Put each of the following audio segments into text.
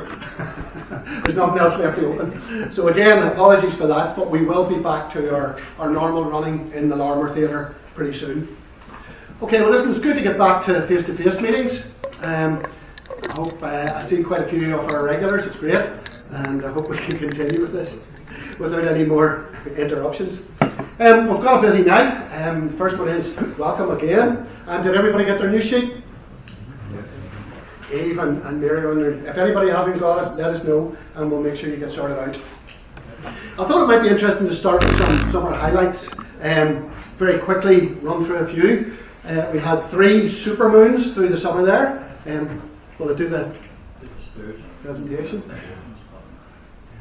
There's nothing else left to open. So again, apologies for that, but we will be back to our, our normal running in the Larmor Theatre pretty soon. Okay, well listen, it's good to get back to face-to-face meetings. Um, I hope uh, I see quite a few of our regulars, it's great, and I hope we can continue with this without any more interruptions. Um, we've got a busy night. Um, first one is welcome again. And did everybody get their new sheet? Eve and, and Mary, if anybody hasn't got us, let us know and we'll make sure you get sorted out. I thought it might be interesting to start with some summer highlights. Um, very quickly run through a few. Uh, we had three super moons through the summer there. Um, will I do the presentation?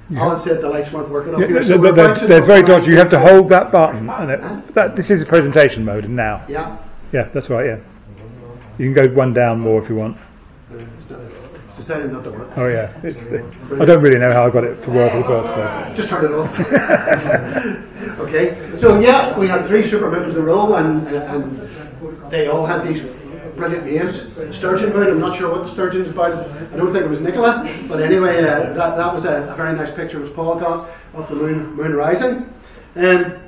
Yeah. Alan said the lights weren't working up yeah, here. So they're, they're, they're very dodgy. You have to hold that button. And it, that, this is a presentation mode now. Yeah. Yeah, that's right, yeah. You can go one down more if you want. It's not work. Oh yeah, it's, I don't really know how I got it to work in the first place. Just turn it off. okay, so yeah, we had three super moons in a row, and, and they all had these brilliant names. Sturgeon Moon, I'm not sure what the sturgeon is about. I don't think it was Nicola, but anyway, uh, that, that was a, a, very nice picture which Paul got of the moon, moon rising. Um,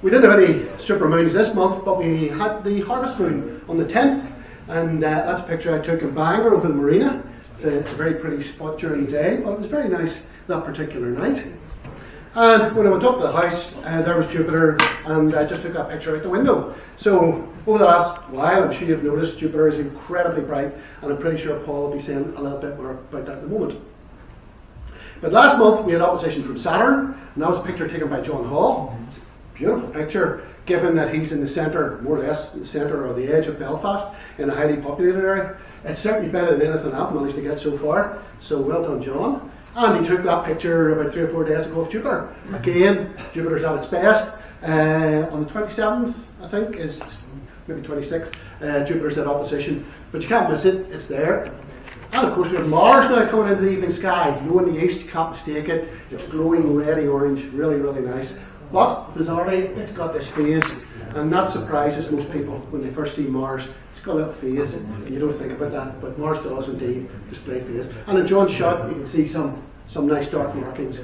we didn't have any super moons this month, but we had the harvest moon on the 10th, and uh, that's a picture I took in Bangor over the marina. It's a, it's a very pretty spot during the day, but it was very nice that particular night. And when I went up to the house, uh, there was Jupiter, and I just took that picture out the window. So over the last while, I'm sure you've noticed Jupiter is incredibly bright, and I'm pretty sure Paul will be saying a little bit more about that in a moment. But last month we had opposition from Saturn, and that was a picture taken by John Hall. Beautiful picture, given that he's in the centre, more or less, the centre or the edge of Belfast, in a highly populated area. It's certainly better than anything I've managed to get so far, so well done, John. And he took that picture about three or four days ago of Jupiter. Again, Jupiter's at its best. Uh, on the 27th, I think, is maybe 26th, uh, Jupiter's at opposition. But you can't miss it, it's there. And of course, we have Mars now coming into the evening sky. You know, in the east, you can't mistake it. It's glowing reddy orange, really, really nice. But bizarrely, it's got this phase, and that surprises most people when they first see Mars. It's got a little phase, and you don't think about that, but Mars does indeed display phase. And in John's shot, you can see some, some nice dark markings.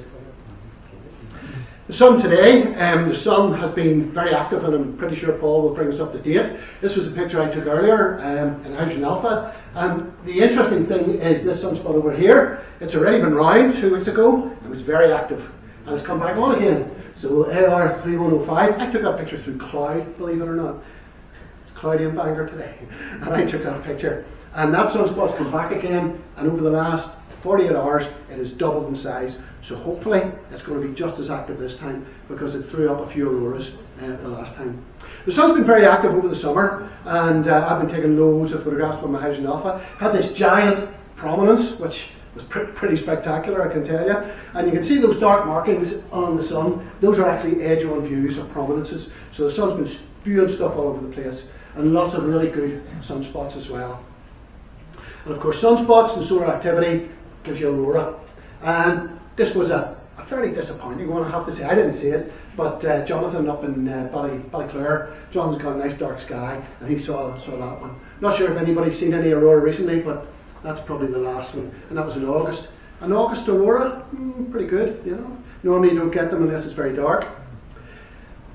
The sun today, um, the sun has been very active, and I'm pretty sure Paul will bring us up to date. This was a picture I took earlier um, in Hydrogen Alpha, and the interesting thing is this sunspot over here. It's already been round two weeks ago, and was very active, and it's come back on again. So AR 3105, I took that picture through cloud, believe it or not. It's in Bangor today. And I took that picture. And that sunspot's come back again, and over the last 48 hours, it has doubled in size. So hopefully, it's going to be just as active this time because it threw up a few auroras uh, the last time. The sun's been very active over the summer, and uh, I've been taking loads of photographs from my house in Alpha. Had this giant prominence, which was pr- pretty spectacular, I can tell you. And you can see those dark markings on the sun. Those are actually edge-on views of prominences. So the sun's been spewing stuff all over the place, and lots of really good sunspots as well. And of course, sunspots and solar activity gives you aurora. And this was a, a fairly disappointing one, I have to say. I didn't see it, but uh, Jonathan up in uh, Bally, Ballyclare, John's got a nice dark sky, and he saw, saw that one. Not sure if anybody's seen any aurora recently, but that's probably the last one, and that was in August. An August aurora, mm, pretty good, you know. Normally you don't get them unless it's very dark.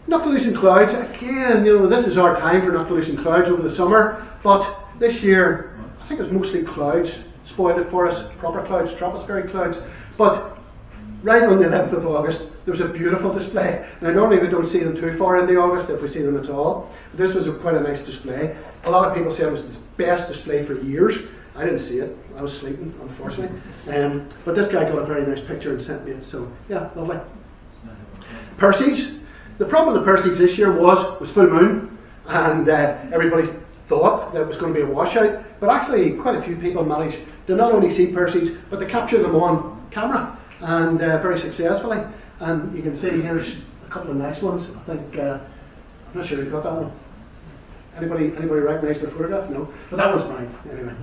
Noctilucent clouds, again, you know, this is our time for noctilucent clouds over the summer, but this year, I think it was mostly clouds spoiled it for us, proper clouds, tropospheric clouds. But right on the 11th of August, there was a beautiful display. Now, normally we don't see them too far into August if we see them at all. This was a, quite a nice display. A lot of people say it was the best display for years. I didn't see it. I was sleeping, unfortunately. Um, but this guy got a very nice picture and sent me it. So yeah, lovely. Perseids. The problem with the Perseids this year was was full moon, and uh, everybody thought that it was going to be a washout. But actually, quite a few people managed to not only see Perseids, but to capture them on camera, and uh, very successfully. And you can see here's a couple of nice ones. I think uh, I'm not sure who got that one. Anybody anybody recognise the photograph? No, but that one's mine anyway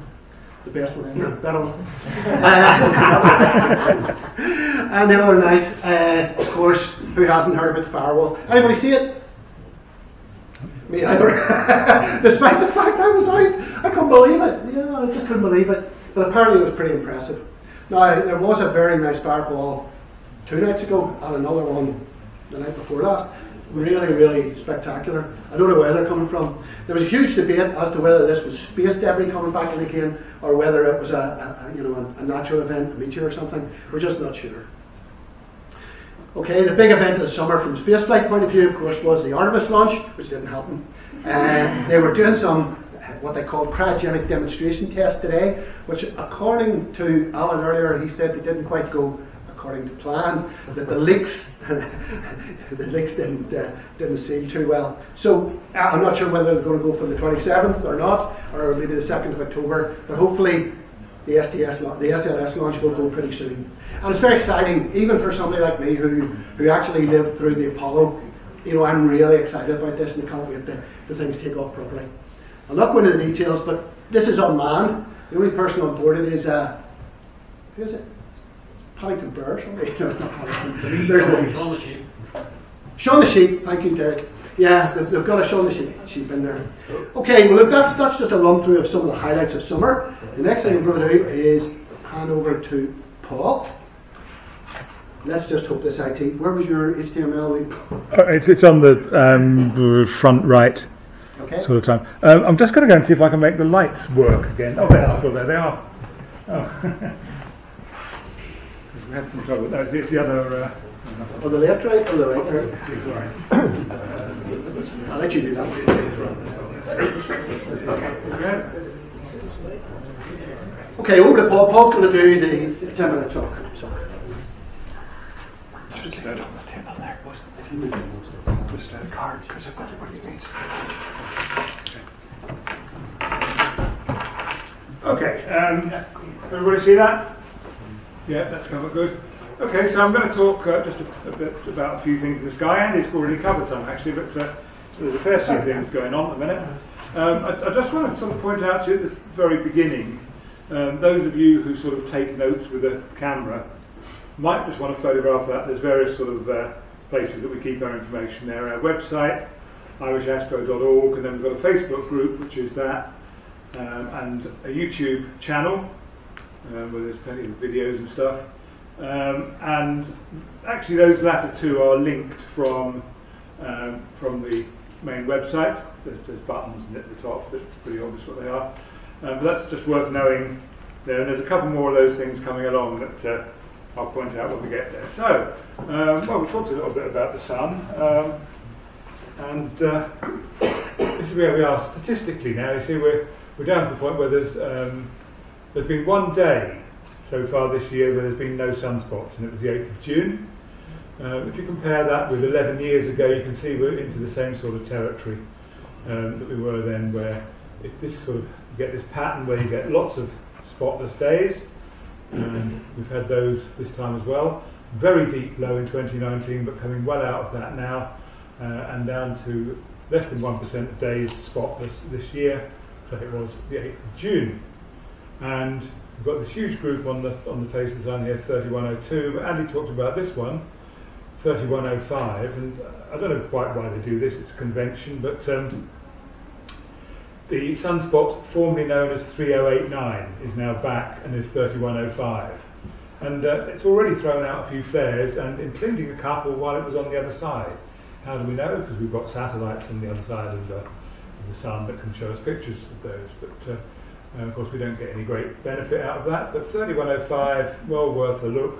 the best one. No, that one. and the other night, uh, of course, who hasn't heard of it, fireball? Anybody see it? Me either. Despite the fact I was out, I couldn't believe it. Yeah, I just couldn't believe it. But apparently it was pretty impressive. Now, there was a very nice fireball two nights ago and another one the night before last. Really, really spectacular. I don't know where they're coming from. There was a huge debate as to whether this was space debris coming back in again or whether it was a, a, you know a, a natural event, a meteor or something. We're just not sure. Okay, the big event of the summer from a spaceflight point of view, of course, was the Artemis launch, which didn't happen. Uh, they were doing some what they called cryogenic demonstration tests today, which, according to Alan earlier, he said they didn't quite go according to plan. That the leaks, the leaks didn't uh, didn't seal too well. So uh, I'm not sure whether they're going to go for the 27th or not, or maybe the 2nd of October. But hopefully, the STS, the SLS launch will go pretty soon. And it's very exciting, even for somebody like me who, who actually lived through the Apollo. You know, I'm really excited about this and I can't wait to, the things take off properly. I'll not go into the details, but this is unmanned. The only person on board it is, uh, who is it? Paddington Bear, somebody. no, it's not Paddington. There's a, Shaun the Sheep. Shaun the Sheep, thank you, Derek. Yeah, they've, they've got a Shaun the Sheep, sheep in there. Okay, well, look, that's, that's just a run through of some of the highlights of summer. The next thing we're going to do is hand over to Paul. Let's just hope this IT. Where was your HTML? Uh, it's, it's on the um, front right Okay. sort of time. Um, I'm just going to go and see if I can make the lights work again. Oh, there, oh, there they are. Oh. 'Cause we had some trouble. No, it's, it's the other. Uh, On the left, right, or the right? right? I'll let you do that. Okay, over to Paul. Paul's going to do the, the 10 minute talk. So. Just on the table there. Just a card because I've got what it needs. Okay, um, everybody see that? Yeah, that's up good. Okay, so I'm going to talk uh, just a, a, bit about a few things in the sky. Andy's already covered some actually, but uh, there's a fair few things going on at the minute. Um, I, I, just want to sort of point out to you at this very beginning, um, those of you who sort of take notes with a camera might just want to photograph that. There's various sort of uh, places that we keep our information there. Our website, irishastro.org, and then we've got a Facebook group, which is that, um, and a YouTube channel um, where there's plenty of videos and stuff. Um, and actually, those latter two are linked from um, from the main website. There's, there's buttons at the top that's pretty obvious what they are. Um, but that's just worth knowing there. And there's a couple more of those things coming along that uh, I'll point out when we get there. So, um, well, we talked a little bit about the sun. Um, and uh, this is where we are statistically now. You see, we're, we're down to the point where there's, um, there's been one day so far this year where there's been no sunspots, and it was the 8th of June. Uh, if you compare that with 11 years ago, you can see we're into the same sort of territory um, that we were then, where if this sort of you get this pattern where you get lots of spotless days, and we've had those this time as well. Very deep low in 2019, but coming well out of that now, uh, and down to less than 1% of days spotless this year. So it was the 8th of June. And we've got this huge group on the on the faces on here, 3102. But Andy talked about this one, 3105, and I don't know quite why they do this. It's a convention, but um, the sunspot formerly known as 3089 is now back and is 3105. And uh, it's already thrown out a few flares, and including a couple while it was on the other side. How do we know? Because we've got satellites on the other side of the, of the sun that can show us pictures of those. But uh, uh, of course, we don't get any great benefit out of that. But 3105, well worth a look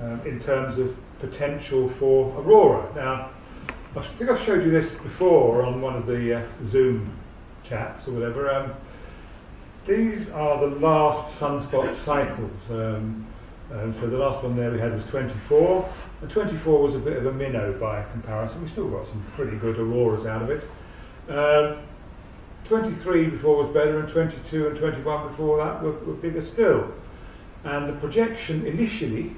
um, in terms of potential for aurora. Now, I think I've showed you this before on one of the uh, Zoom chats or whatever. Um, these are the last sunspot cycles. Um, um, so the last one there we had was 24. And 24 was a bit of a minnow by comparison. We still got some pretty good auroras out of it. Um, 23 before was better, and 22 and 21 before that were, were bigger still. And the projection initially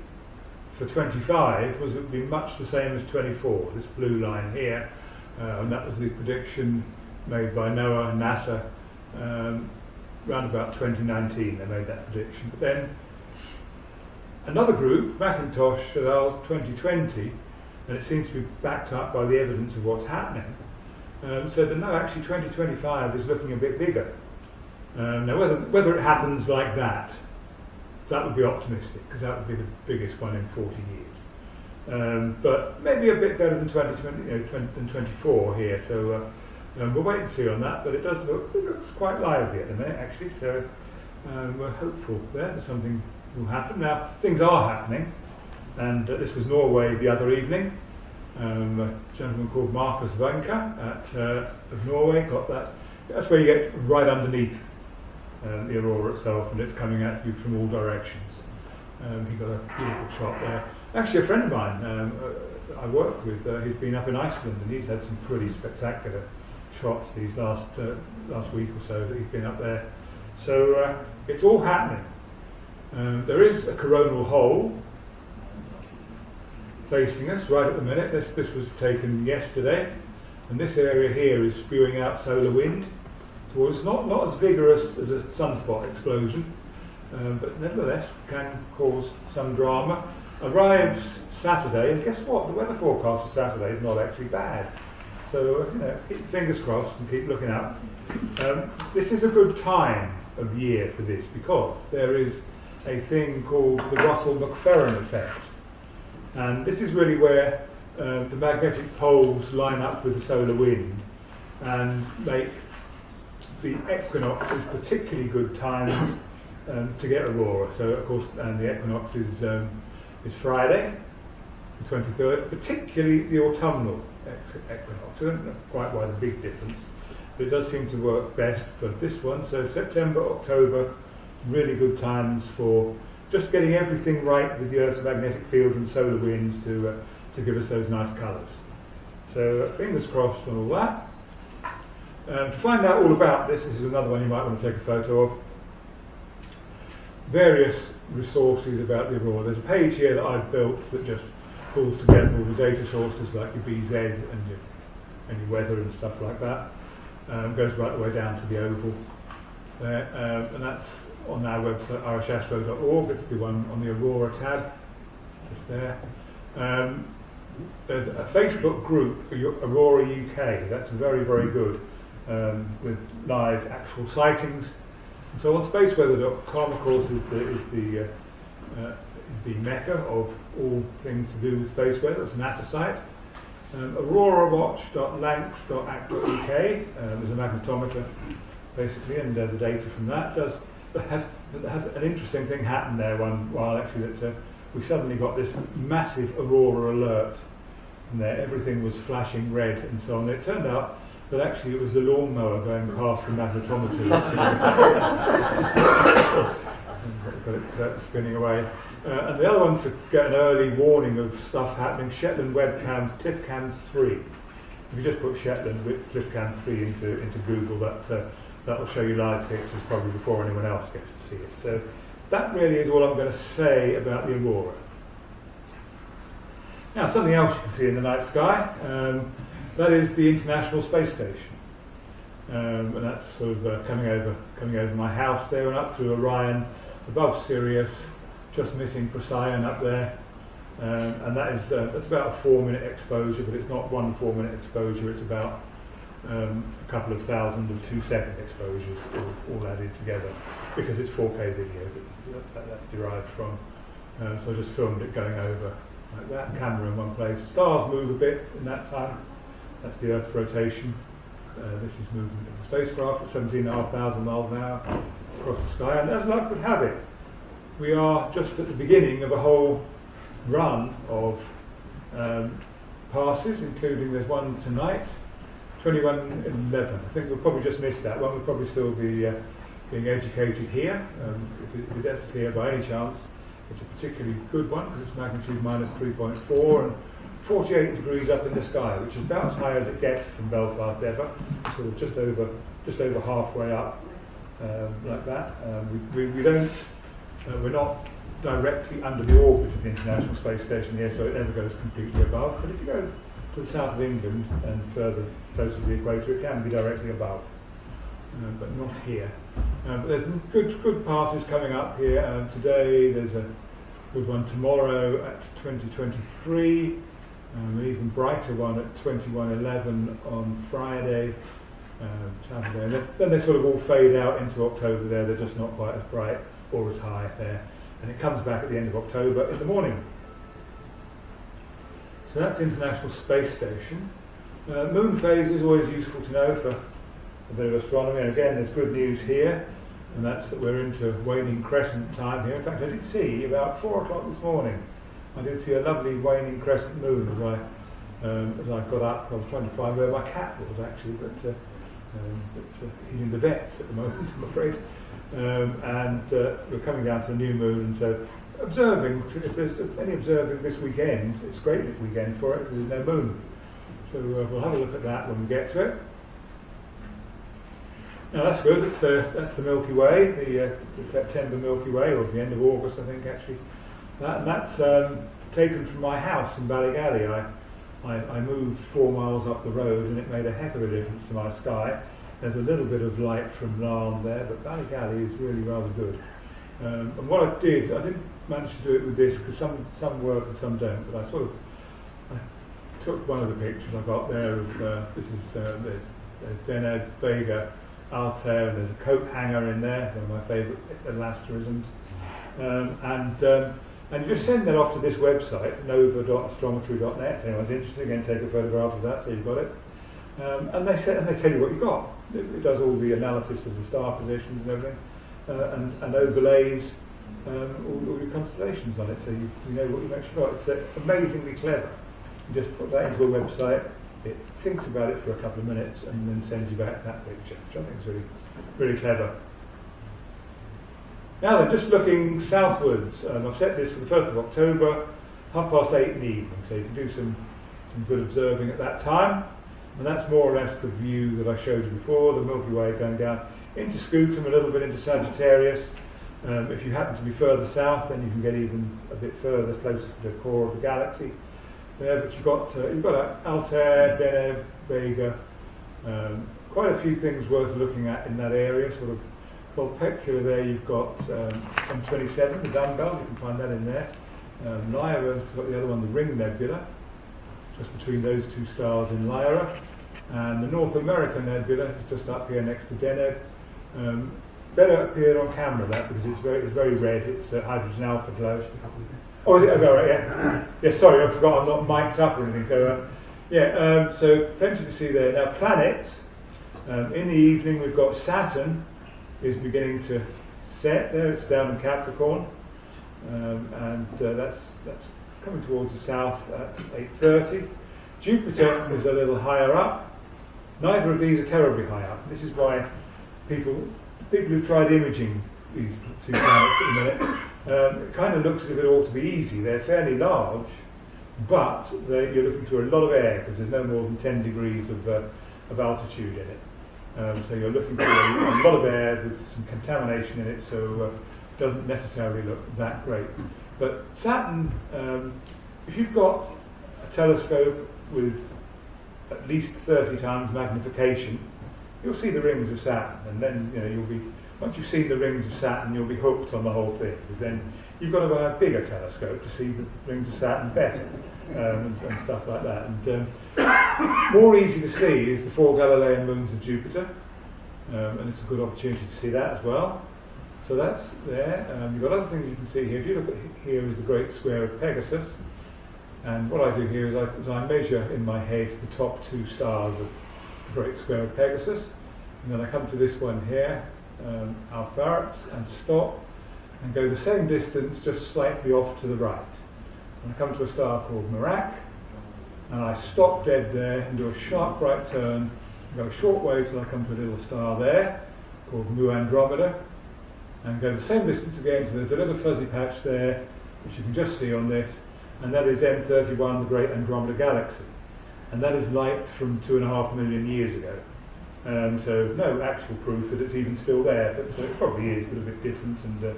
for 25 was it would be much the same as 24, this blue line here. Uh, and that was the prediction made by NOAA and NASA um, around about 2019. They made that prediction. But then another group, McIntosh et al. 2020, and it seems to be backed up by the evidence of what's happening, um, said that no, actually 2025 is looking a bit bigger. Um, now, whether, whether it happens like that that would be optimistic because that would be the biggest one in 40 years. Um, but maybe a bit better than 20, 20, you know, 20 than 24 here. So uh, um, we'll wait and see on that. But it does look it looks quite lively at the minute actually. So um, we're hopeful there that something will happen. Now things are happening, and uh, this was Norway the other evening. Um, a gentleman called Marcus Vanka at, uh, of Norway got that. That's where you get right underneath um, the aurora itself, and it's coming at you from all directions. Um, he got a beautiful shot there. Actually, a friend of mine um, uh, I work with, uh, he's been up in Iceland, and he's had some pretty spectacular shots these last uh, last week or so that he's been up there. So uh, it's all happening. Um, there is a coronal hole facing us right at the minute. This this was taken yesterday, and this area here is spewing out solar wind. So it's not not as vigorous as a sunspot explosion, um, but nevertheless can cause some drama. Arrives Saturday, and guess what? The weather forecast for Saturday is not actually bad. So you know, keep fingers crossed and keep looking up. Um, this is a good time of year for this because there is a thing called the Russell McPherron effect. And this is really where uh, the magnetic poles line up with the solar wind and make the equinox is particularly good time um, to get aurora. So of course, and the equinox is um, is Friday, the 23rd, particularly the autumnal equinox. I don't know quite why the big difference, but it does seem to work best for this one. So September, October, really good times for just getting everything right with the Earth's magnetic field and solar winds to, uh, to give us those nice colours. So uh, fingers crossed on all that. Um, to find out all about this, this is another one you might want to take a photo of. Various resources about the Aurora. There's a page here that I've built that just pulls together all the data sources like your BZ and your, and your weather and stuff like that. Um, goes right the way down to the oval there, um, and that's on our website irishastro.org. It's the one on the Aurora tab, just there. Um, there's a Facebook group, Aurora UK. That's very, very good um, with live actual sightings. So on spaceweather.com, of course, is the is the uh, uh, is the mecca of all things to do with space weather. It's a NASA site. Um, aurorawatch.lancs.ac.uk um, there's a magnetometer basically, and uh, the data from that does had, had an interesting thing happen there one while actually that uh, we suddenly got this massive aurora alert and there everything was flashing red and so on. It turned out that actually it was the lawnmower going past the magnetometer. got it uh, spinning away. Uh, and the other one to get an early warning of stuff happening, Shetland webcams, TIFFCAMS 3. If you just put Shetland with TIFFCAMS 3 into, into Google, that uh, that will show you live pictures probably before anyone else gets to see it. So that really is all I'm going to say about the aurora. Now, something else you can see in the night sky, um, that is the International Space Station. Um, and that's sort of uh, coming over coming over my house there and up through Orion, above Sirius, just missing Procyon up there. Um, and that is uh, that's about a four minute exposure, but it's not one four minute exposure, it's about um, a couple of thousand of two second exposures all, all added together because it's 4K video that, that that's derived from. Um, so I just filmed it going over like that, camera in one place. Stars move a bit in that time. That's the Earth's rotation. Uh, this is movement of the spacecraft at 17,500 miles an hour across the sky. And as luck would have it, we are just at the beginning of a whole run of um, passes, including there's one tonight 2111. I think we'll probably just miss that one. We'll probably still be uh, being educated here. Um, if, it, if it's clear by any chance, it's a particularly good one because it's magnitude minus 3.4 and 48 degrees up in the sky, which is about as high as it gets from Belfast ever, sort of just over just over halfway up, um, like that. Um, we, we, we, don't, uh, we're not directly under the orbit of the International Space Station here, so it never goes completely above. But if you go to the south of England and further closer to the equator, it can be directly above, uh, but not here. Uh, but there's good good passes coming up here. Um, today there's a good one tomorrow at 2023, um, an even brighter one at 2111 on Friday. Um, then they sort of all fade out into October there, they're just not quite as bright or as high there. and it comes back at the end of October in the morning. So that's International Space Station. Uh, moon phase is always useful to know for a bit of astronomy. And again, there's good news here, and that's that we're into waning crescent time here. In fact, I did see about four o'clock this morning. I did see a lovely waning crescent moon as I um, as I got up. I was trying to find where my cat was actually, but, uh, um, but uh, he's in the vets at the moment, I'm afraid. Um, and uh, we're coming down to a new moon, and so observing, if there's any observing this weekend, it's great weekend for it because there's no moon. So uh, we'll have a look at that when we get to it. Now that's good, it's the, that's the Milky Way, the, uh, the, September Milky Way, or the end of August I think actually. That, that's um, taken from my house in Ballygally. I, I, I, moved four miles up the road and it made a heck of a difference to my sky. There's a little bit of light from Larne there, but Ballygally is really rather good. Um, and what I did, I didn't manage to do it with this because some, some work and some don't, but I sort of took one of the pictures I got there of, uh, this is, uh, there's, there's Deneb, Vega, Altair, and there's a coat hanger in there, one of my favourite elasterisms. Um, and, um, and you just send that off to this website, nova.astrometry.net. If anyone's interested, again, take a photograph of that so you've got it. Um, and they say, and they tell you what you've got. It, it, does all the analysis of the star positions and everything, uh, and, and overlays um, all, all, your constellations on it, so you, you know what you've actually got. It's uh, amazingly clever. Just put that into a website, it thinks about it for a couple of minutes, and then sends you back that picture, which I think is really, really clever. Now then, just looking southwards, um, I've set this for the 1st of October, half past eight in the evening, so you can do some, some good observing at that time. And that's more or less the view that I showed you before, the Milky Way going down into Scutum, a little bit into Sagittarius. Um, if you happen to be further south, then you can get even a bit further, closer to the core of the galaxy. There, but you've got uh, you've got Altair, Deneb, Vega, um, quite a few things worth looking at in that area. Sort of Vulpecula there, you've got um, M27, the dumbbell, you can find that in there. Um, Lyra's got the other one, the Ring Nebula, just between those two stars in Lyra. And the North American Nebula is just up here next to Deneb. Um, better appeared on camera that because it's very it's very red. It's uh, hydrogen alpha glow. Oh, is it? Oh, right, yeah. Yeah, sorry, I forgot I'm not mic'd up or anything. So, uh, yeah, um, so plenty to see there. Now, planets. Um, in the evening, we've got Saturn is beginning to set there. It's down in Capricorn, um, and uh, that's that's coming towards the south at 8:30. Jupiter is a little higher up. Neither of these are terribly high up. This is why people people who've tried imaging these two planets minute, um, it kind of looks as if it ought to be easy. They're fairly large, but you're looking through a lot of air because there's no more than 10 degrees of, uh, of altitude in it. Um, so you're looking through a, lot of air with some contamination in it, so uh, it doesn't necessarily look that great. But Saturn, um, if you've got a telescope with at least 30 times magnification, you'll see the rings of Saturn, and then you know you'll be once you've seen the rings of Saturn, you'll be hooked on the whole thing. Because then you've got to buy a bigger telescope to see the rings of Saturn better, um, and, and, stuff like that. And um, more easy to see is the four Galilean moons of Jupiter, um, and it's a good opportunity to see that as well. So that's there. Um, you've got other things you can see here. If you look at here is the great square of Pegasus. And what I do here is I, is I measure in my head the top two stars of the great square of Pegasus. And then I come to this one here, um, Alpheratz, and stop, and go the same distance, just slightly off to the right. And I come to a star called Mirach, and I stop dead there and do a sharp right turn, and go a short way till I come to a little star there, called Mu Andromeda, and go the same distance again, so there's a little fuzzy patch there, which you can just see on this, and that is M31, the Great Andromeda Galaxy. And that is light from two and a half million years ago. Um, so no actual proof that it's even still there, but uh, it probably is, but a bit different and, uh,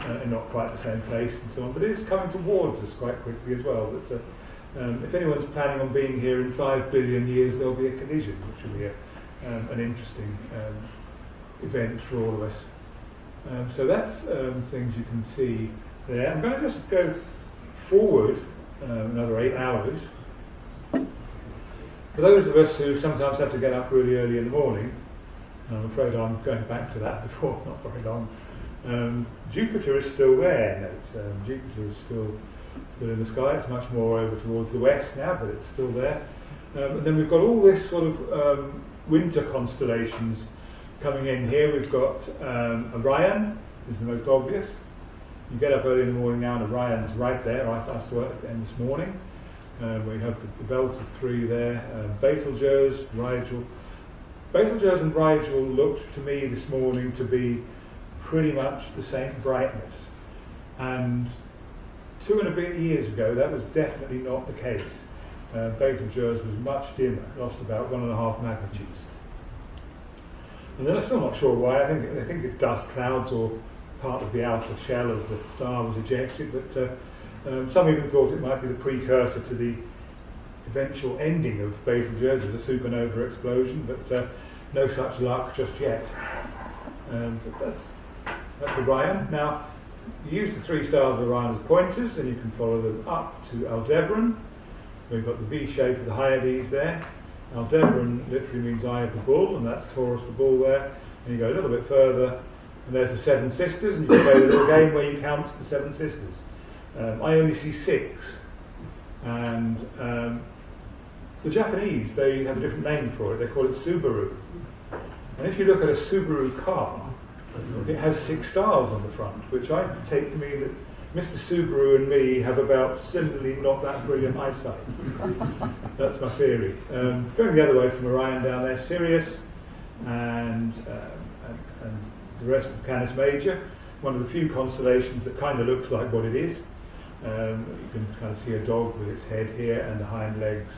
uh, and not quite the same place and so on. But it is coming towards us quite quickly as well. That uh, um, if anyone's planning on being here in five billion years, there'll be a collision, which will be a, um, an interesting um, event for all of us. Um, so that's um, things you can see there. I'm going to just go forward another eight hours. For those of us who sometimes have to get up really early in the morning, and I'm afraid I'm going back to that before not very long, Um, Jupiter is still there. Um, Jupiter is still still in the sky. It's much more over towards the west now, but it's still there. Um, and then we've got all this sort of um, winter constellations coming in here. We've got um, Orion, is the most obvious. You get up early in the morning now, and Orion's right there. I, saw it again this morning. Uh, we have the, the, belt of three there. Uh, Betelgeuse, Rigel. Betelgeuse and Rigel looked to me this morning to be pretty much the same brightness. And two and a bit years ago, that was definitely not the case. Uh, Betelgeuse was much dimmer, lost about one and a half magnitudes. And then I'm still not sure why. I think I think it's dust clouds or part of the outer shell of the star was ejected. But uh, um, some even thought it might be the precursor to the eventual ending of Betelgeuse as a supernova explosion. But uh, no such luck just yet. Um, but that's that's Orion. Now use the three stars of Orion as pointers, and you can follow them up to Aldebaran. We've got the V shape of the Hyades there. Aldebaran literally means eye of the bull, and that's Taurus the bull there. And you go a little bit further, and there's the Seven Sisters, and you can play the little game where you count the Seven Sisters. Um, I only see six. And um, the Japanese, they have a different name for it. They call it Subaru. And if you look at a Subaru car, it has six stars on the front, which I take to mean that Mr. Subaru and me have about similarly not that brilliant eyesight. That's my theory. Um, going the other way from Orion down there, Sirius and, um, and, and, the rest of Canis Major, one of the few constellations that kind of looks like what it is. Um, you can kind of see a dog with its head here and the hind legs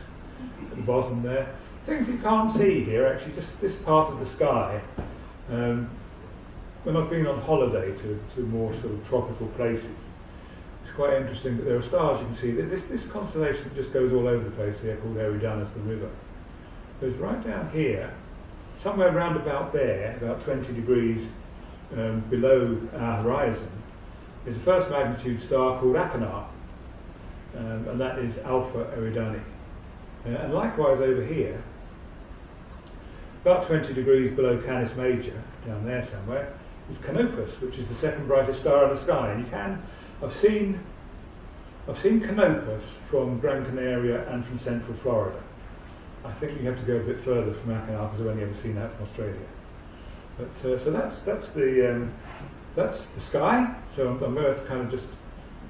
at the bottom there. Things you can't see here, actually, just this part of the sky. Um, when I've been on holiday to, to more sort of tropical places, it's quite interesting that there are stars you can see. This, this constellation just goes all over the place here called Eridanus the river. Goes right down here, somewhere round about there, about 20 degrees um, below our horizon, is a first magnitude star called Achernar, um, and that is Alpha Eridani. Uh, and likewise over here, about 20 degrees below Canis Major, down there somewhere, is Canopus, which is the second brightest star in the sky. And you can, I've seen, I've seen Canopus from Gran Canaria and from central Florida. I think you have to go a bit further from Achernar because I've only ever seen that from Australia. But uh, so that's that's the um, that's the sky. So I'm, I'm, going to kind of just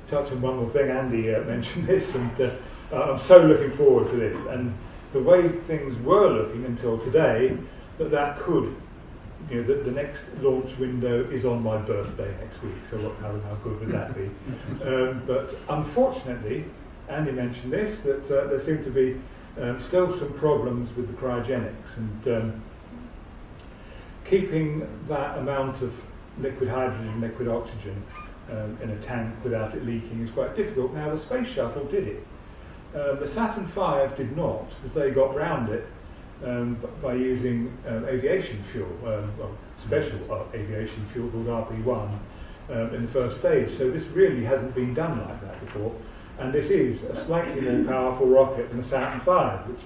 touch on one more thing. Andy uh, mentioned this, and uh, I'm so looking forward to this. And the way things were looking until today, that that could you know, the, the, next launch window is on my birthday next week, so what, how, how good would that be? Um, but unfortunately, Andy mentioned this, that uh, there seem to be um, still some problems with the cryogenics, and um, keeping that amount of liquid hydrogen, liquid oxygen um, in a tank without it leaking is quite difficult. Now, the space shuttle did it. Uh, the Saturn V did not, because they got round it um, by using um, aviation fuel, um, well, special uh, aviation fuel called RP1 um, in the first stage. So this really hasn't been done like that before. And this is a slightly more powerful rocket than the Saturn V, which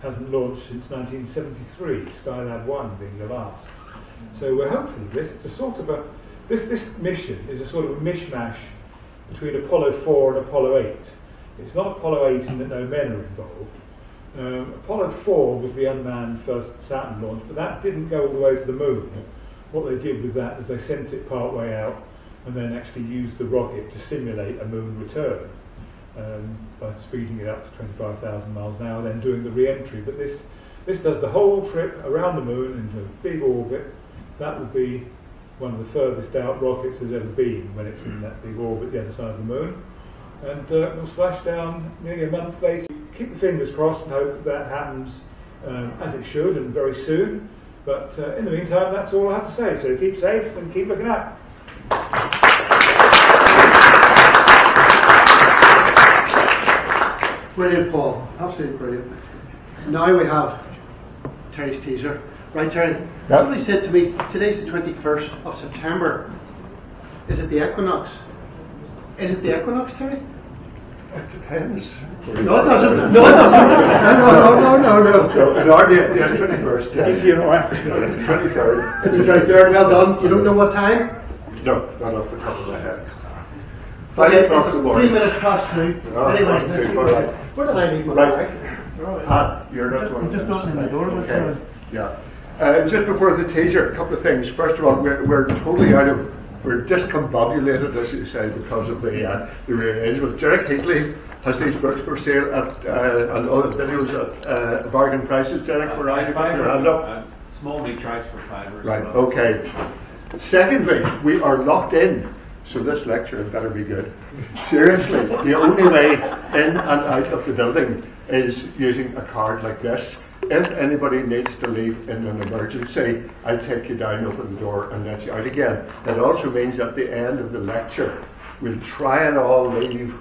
hasn't launched since 1973, Skylab 1 being the last. So we're of this. It's a sort of a, this, this mission is a sort of a mishmash between Apollo 4 and Apollo 8. It's not Apollo 8 in that no men are involved, um, Apollo 4 was the unmanned first Saturn launch, but that didn't go all the way to the moon. What they did with that is they sent it part way out and then actually used the rocket to simulate a moon return um, by speeding it up to 25,000 miles an hour, then doing the re-entry. But this, this does the whole trip around the moon into a big orbit. That would be one of the furthest out rockets there's ever been when it's in that big orbit the other side of the moon. And uh, will splash down nearly a month later keep the fingers crossed and hope that, that happens um, as it should and very soon. But uh, in the meantime, that's all I have to say. So keep safe and keep looking up. Brilliant, Paul. Absolutely brilliant. Now we have Terry's teaser. Right, Terry? Yep. Somebody said to me, today's the 21st of September. Is it the equinox? Is it the equinox, Terry? It depends. No, it doesn't. No, it doesn't. No, no, no, no, no. An RDF, yes, 21st. Yes. Easy enough. It's the 23rd. It's the 23rd. Well done. You don't know what time? No, not off the top of my head. Five Okay, across it's three board. minutes past two. Oh, Anyway, okay, let's keep right. Where did I leave my Right. bag? Pat, you're not Just- one of just them. opening the door, Okay, Yeah. Uh, just before the teaser, a couple of things. First of all, we're, we're totally out of, we're discombobulated, as you say, because of the, uh, the rearrangement. Derek Hinckley has these books for sale at, uh, and other videos at, uh, bargain prices. Derek, where are you? Your hand up. Uh, Small meat for five Right, so. okay. Secondly, we are locked in, so this lecture had better be good. Seriously, the only way in and out of the building is using a card like this. If anybody needs to leave in an emergency, I'll take you down, open the door, and let you out again. That also means at the end of the lecture, we'll try and all leave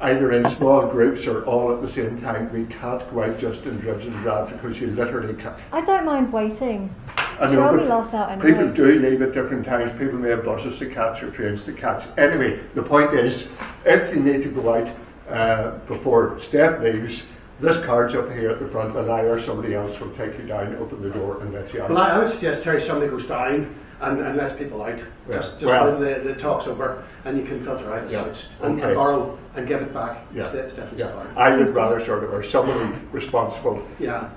either in small groups or all at the same time. We can't go out just in dribs and drabs because you literally can't. I don't mind waiting. I know, we but lost out anyway. people do leave at different times. People may have buses to catch or trains to catch. Anyway, the point is, if you need to go out uh, before Steph leaves, this card's up here at the front, and I or somebody else will take you down, open the door, and let you out. Well, I, I would suggest Terry, somebody goes down and, and lets people out. Yeah. Just, just Well- when the, the talk's over, and you can filter out the Yeah. suits and, Okay. and borrow and give it back. yeah, Stephanie's yeah. I would rather sort of, or somebody responsible, Yeah.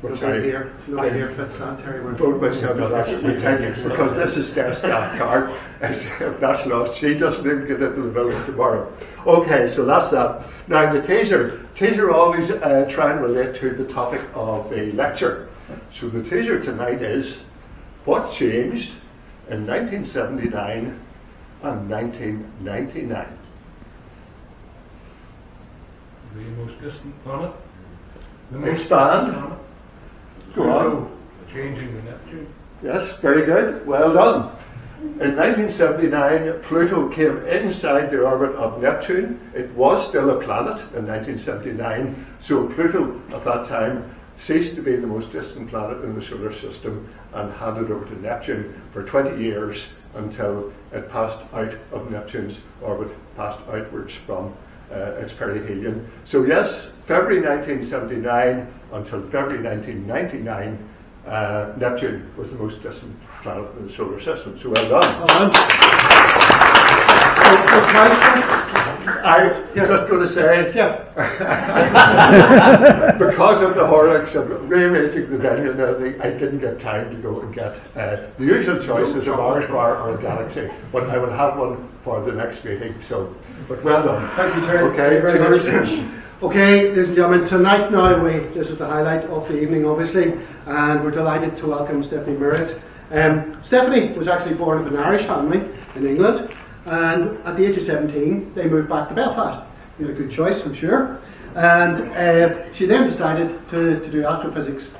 Which Nobody I here. Nobody here fits that, Terry. We're- vote myself to that we take because this is Steph's staff card. If that's lost, she doesn't even get into the building tomorrow. Okay, so that's that. Now the teaser. Teaser always uh, try and relate to the topic of the lecture. So the teaser tonight is what changed in 1979 and 1999. The most distant planet. The most Expand. Go on. Changing the Neptune. Yes, very good. Well done. In 1979, Pluto came inside the orbit of Neptune. It was still a planet in 1979, so Pluto at that time ceased to be the most distant planet in the solar system and handed over to Neptune for 20 years until it passed out of Neptune's orbit, passed outwards from uh, its perihelion. So yes, February 1979 until February 1999, uh, Neptune was the most distant planet in the solar system. So well done. Well done. So, it's my turn. I just going to say, Jeff. because of the Horlicks and rearranging the venue and everything, I didn't get time to go and get uh, the usual choice is a Mars bar or a Galaxy, but I will have one for the next meeting. So, but well done. Thank you, Terry. Okay, Thank you very cheers. much. Okay, ladies and gentlemen, tonight now we this is the highlight of the evening, obviously, and we're delighted to welcome Stephanie Merritt. Um, Stephanie was actually born of an Irish family in England, and at the age of 17, they moved back to Belfast. Made a good choice, I'm sure. And uh, she then decided to, to do astrophysics.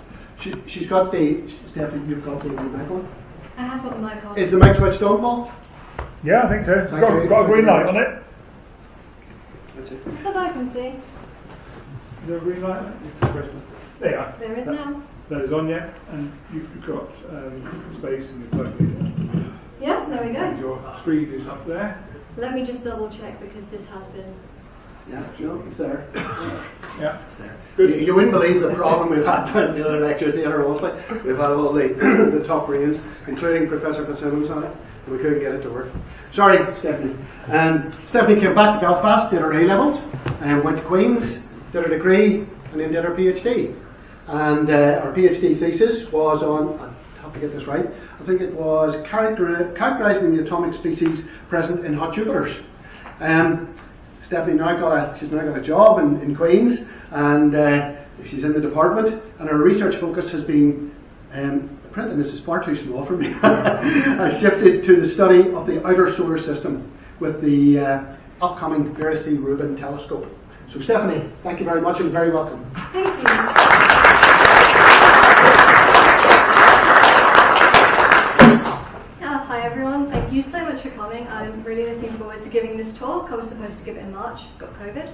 She, she's got the Stephanie, you've got the mic on. I have got the mic on. Is the mic switched on, Paul? Yeah, I think so. It's got, got a green light on it. That's it. That I can see. Is there a green light? You can press the- There you are. There is That- now. That is on yet, and you've got um, space and your plug in. Yeah, there we And go. your screen is up there. Let me just double check because this has been. Yeah, no, it's there. Yeah. It's there. Good. You, you wouldn't believe the problem we've had down at the other lecture theatre also. We've had all the, the top brains, including Professor Fitzsimmons on it, and we couldn't get it to work. Sorry, Stephanie. Um, Stephanie came back to Belfast, did her A levels, and went to Queen's, did her degree, and then did her PhD. And uh, her PhD thesis was on, I get this right, I think it was character, characterising the atomic species present in hot Jupiters. Um, Stephanie now got a she's now got a job in, in Queens and uh, she's in the department and her research focus has been um, the printing this is far too small for me has shifted to the study of the outer solar system with the uh, upcoming Vera C. Rubin telescope. So Stephanie, thank you very much and very welcome. Thank you. Much for coming. I'm really looking forward to giving this talk. I was supposed to give it in March, got COVID.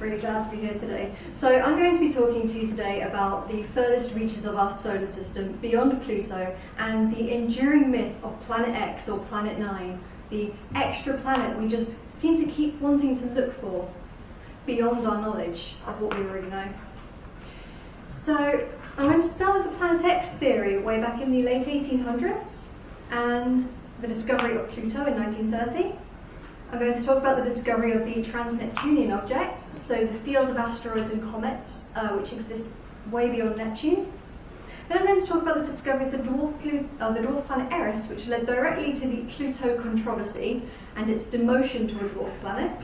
Really glad to be here today. So I'm going to be talking to you today about the furthest reaches of our solar system beyond Pluto and the enduring myth of Planet X or Planet 9, the extra planet we just seem to keep wanting to look for beyond our knowledge of what we already know. So I'm going to start with the Planet X theory way back in the late 1800s. And the discovery of Pluto in 1930. I'm going to talk about the discovery of the trans-Neptunian objects, so the field of asteroids and comets uh, which exist way beyond Neptune. Then I'm going to talk about the discovery of the dwarf, uh, the dwarf planet Eris, which led directly to the Pluto controversy and its demotion to a dwarf planet.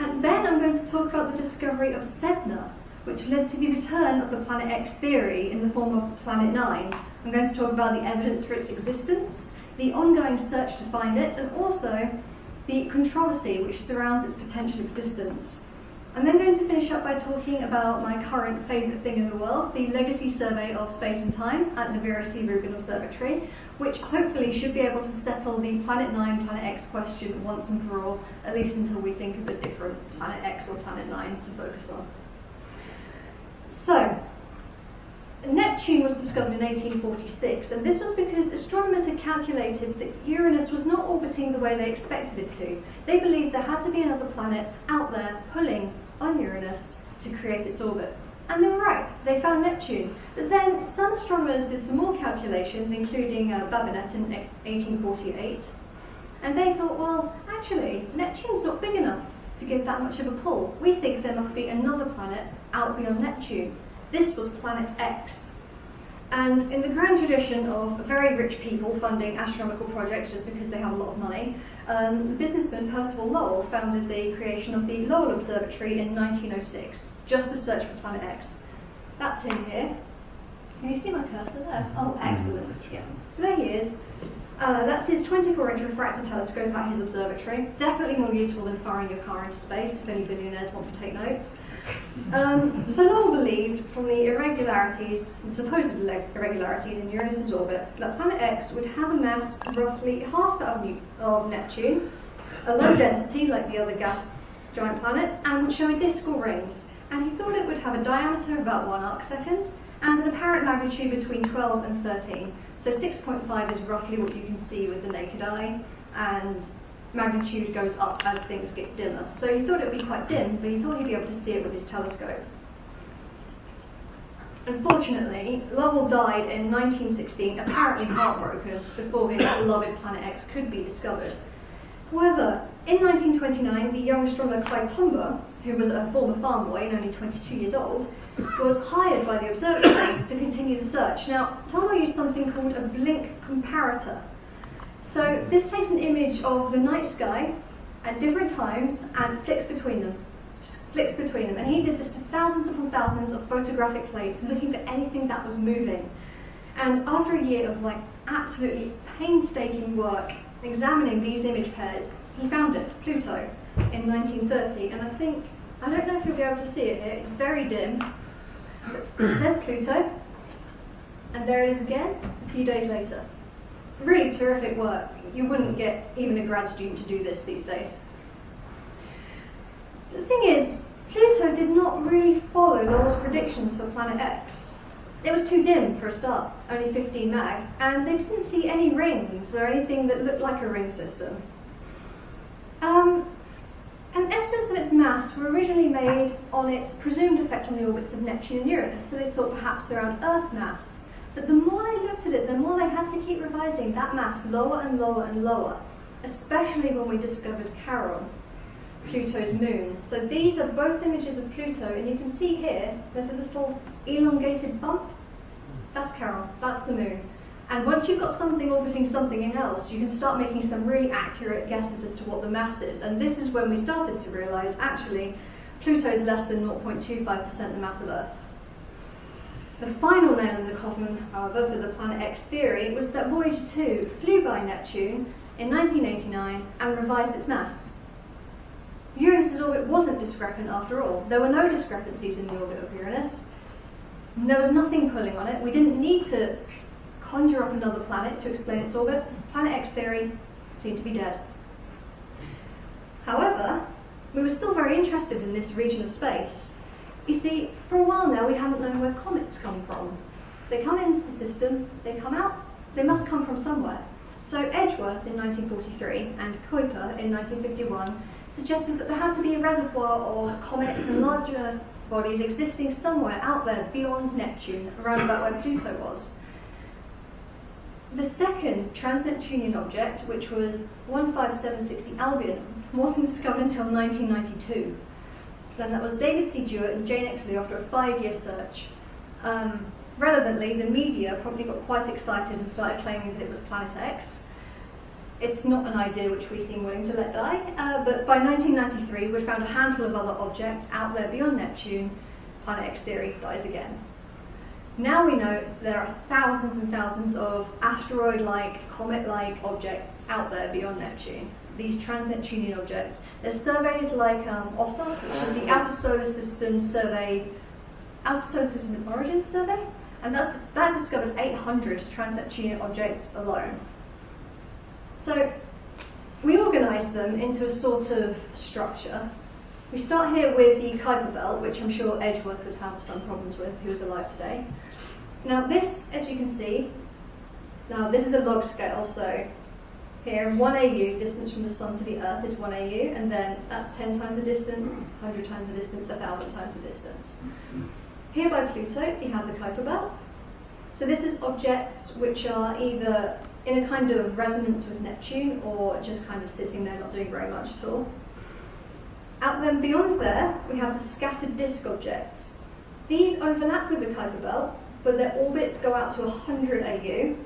And then I'm going to talk about the discovery of Sedna, which led to the return of the Planet X theory in the form of Planet 9. I'm going to talk about the evidence for its existence, the ongoing search to find it, and also the controversy which surrounds its potential existence. I'm then going to finish up by talking about my current favourite thing in the world, the Legacy Survey of Space and Time at the Vera C. Rubin Observatory, which hopefully should be able to settle the Planet 9, Planet X question once and for all, at least until we think of a different Planet X or Planet 9 to focus on. So, Neptune was discovered in 1846, and this was because astronomers had calculated that Uranus was not orbiting the way they expected it to. They believed there had to be another planet out there pulling on Uranus to create its orbit. And they were right, they found Neptune. But then some astronomers did some more calculations, including uh, Babinet in 1848, and they thought, well, actually, Neptune's not big enough to give that much of a pull. We think there must be another planet out beyond Neptune. This was Planet X. And in the grand tradition of very rich people funding astronomical projects just because they have a lot of money, um, the businessman Percival Lowell founded the creation of the Lowell Observatory in 1906, just to search for Planet X. That's him here. Can you see my cursor there? Oh, excellent. Yeah. So there he is. Uh, that's his 24-inch refractor telescope at his observatory. Definitely more useful than firing your car into space, if any billionaires want to take notes. Um, so Lowell believed from the irregularities, the supposed irregularities in Uranus's orbit, that planet X would have a mass roughly half that of, of Neptune, a low density like the other gas giant planets, and would show or rings. And he thought it would have a diameter of about one arc second and an apparent magnitude between 12 and 13. So 6.5 is roughly what you can see with the naked eye, and magnitude goes up as things get dimmer. So he thought it would be quite dim, but he thought he'd be able to see it with his telescope. Unfortunately, Lowell died in 1916, apparently heartbroken, before his beloved Planet X could be discovered. However, in 1929, the young astronomer Clyde Tombaugh, who was a former farm boy and only 22 years old, was hired by the observatory to continue the search. Now, Tombaugh used something called a blink comparator. So this takes an image of the night sky at different times and flicks between them. Just flicks between them. And he did this to thousands upon thousands of photographic plates, looking for anything that was moving. And after a year of like absolutely painstaking work examining these image pairs, he found it, Pluto, in 1930. And I think, I don't know if you'll be able to see it here, it's very dim. But There's Pluto, and there it is again a few days later. Really terrific work. You wouldn't get even a grad student to do this these days. The thing is, Pluto did not really follow Lowell's predictions for Planet X. It was too dim for a start, only 15 mag, and they didn't see any rings or anything that looked like a ring system. Um, and estimates of its mass were originally made on its presumed effect on the orbits of Neptune and Uranus, so they thought perhaps around Earth mass. But the more I looked at it, the more I had to keep revising that mass lower and lower and lower, especially when we discovered Charon, Pluto's moon. So these are both images of Pluto, and you can see here there's a little elongated bump. That's Charon, that's the moon. And once you've got something orbiting something else, you can start making some really accurate guesses as to what the mass is. And this is when we started to realise actually Pluto is less than 0.25% the mass of Earth. The final nail in the coffin, however, for the Planet X theory was that Voyager 2 flew by Neptune in 1989 and revised its mass. Uranus's orbit wasn't discrepant after all. There were no discrepancies in the orbit of Uranus. There was nothing pulling on it. We didn't need to conjure up another planet to explain its orbit. Planet X theory seemed to be dead. However, we were still very interested in this region of space. You see, for a while now we haven't known where comets come from. They come into the system, they come out, they must come from somewhere. So Edgeworth in 1943 and Kuiper in 1951 suggested that there had to be a reservoir of comets and larger bodies existing somewhere out there beyond Neptune, around about where Pluto was. the second trans-Neptunian object, which was 15760 Albion, wasn't discovered until 1992. Then that was David C. Jewitt and Jane Exley after a five-year search. Um, relevantly, the media probably got quite excited and started claiming that it was Planet X. It's not an idea which we seem willing to let die, uh, but by 1993 we'd found a handful of other objects out there beyond Neptune. Planet X theory dies again. Now we know there are thousands and thousands of asteroid-like, comet-like objects out there beyond Neptune. These trans-Neptunian objects. There's surveys like um, OSSOS, which is the Outer Solar System Survey, Outer Solar System Origin Survey, and that's, that discovered 800 trans-Neptunian objects alone. So we organise them into a sort of structure. We start here with the Kuiper Belt, which I'm sure Edgeworth would have some problems with, who is alive today. Now this, as you can see, now this is a log scale, so here 1 AU, distance from the Sun to the Earth is 1 AU, and then that's 10 times the distance, 100 times the distance, 1,000 times the distance. Here by Pluto, you have the Kuiper Belt. So this is objects which are either in a kind of resonance with Neptune or just kind of sitting there not doing very much at all. Out then beyond there, we have the scattered disk objects. These overlap with the Kuiper Belt, but their orbits go out to 100 AU.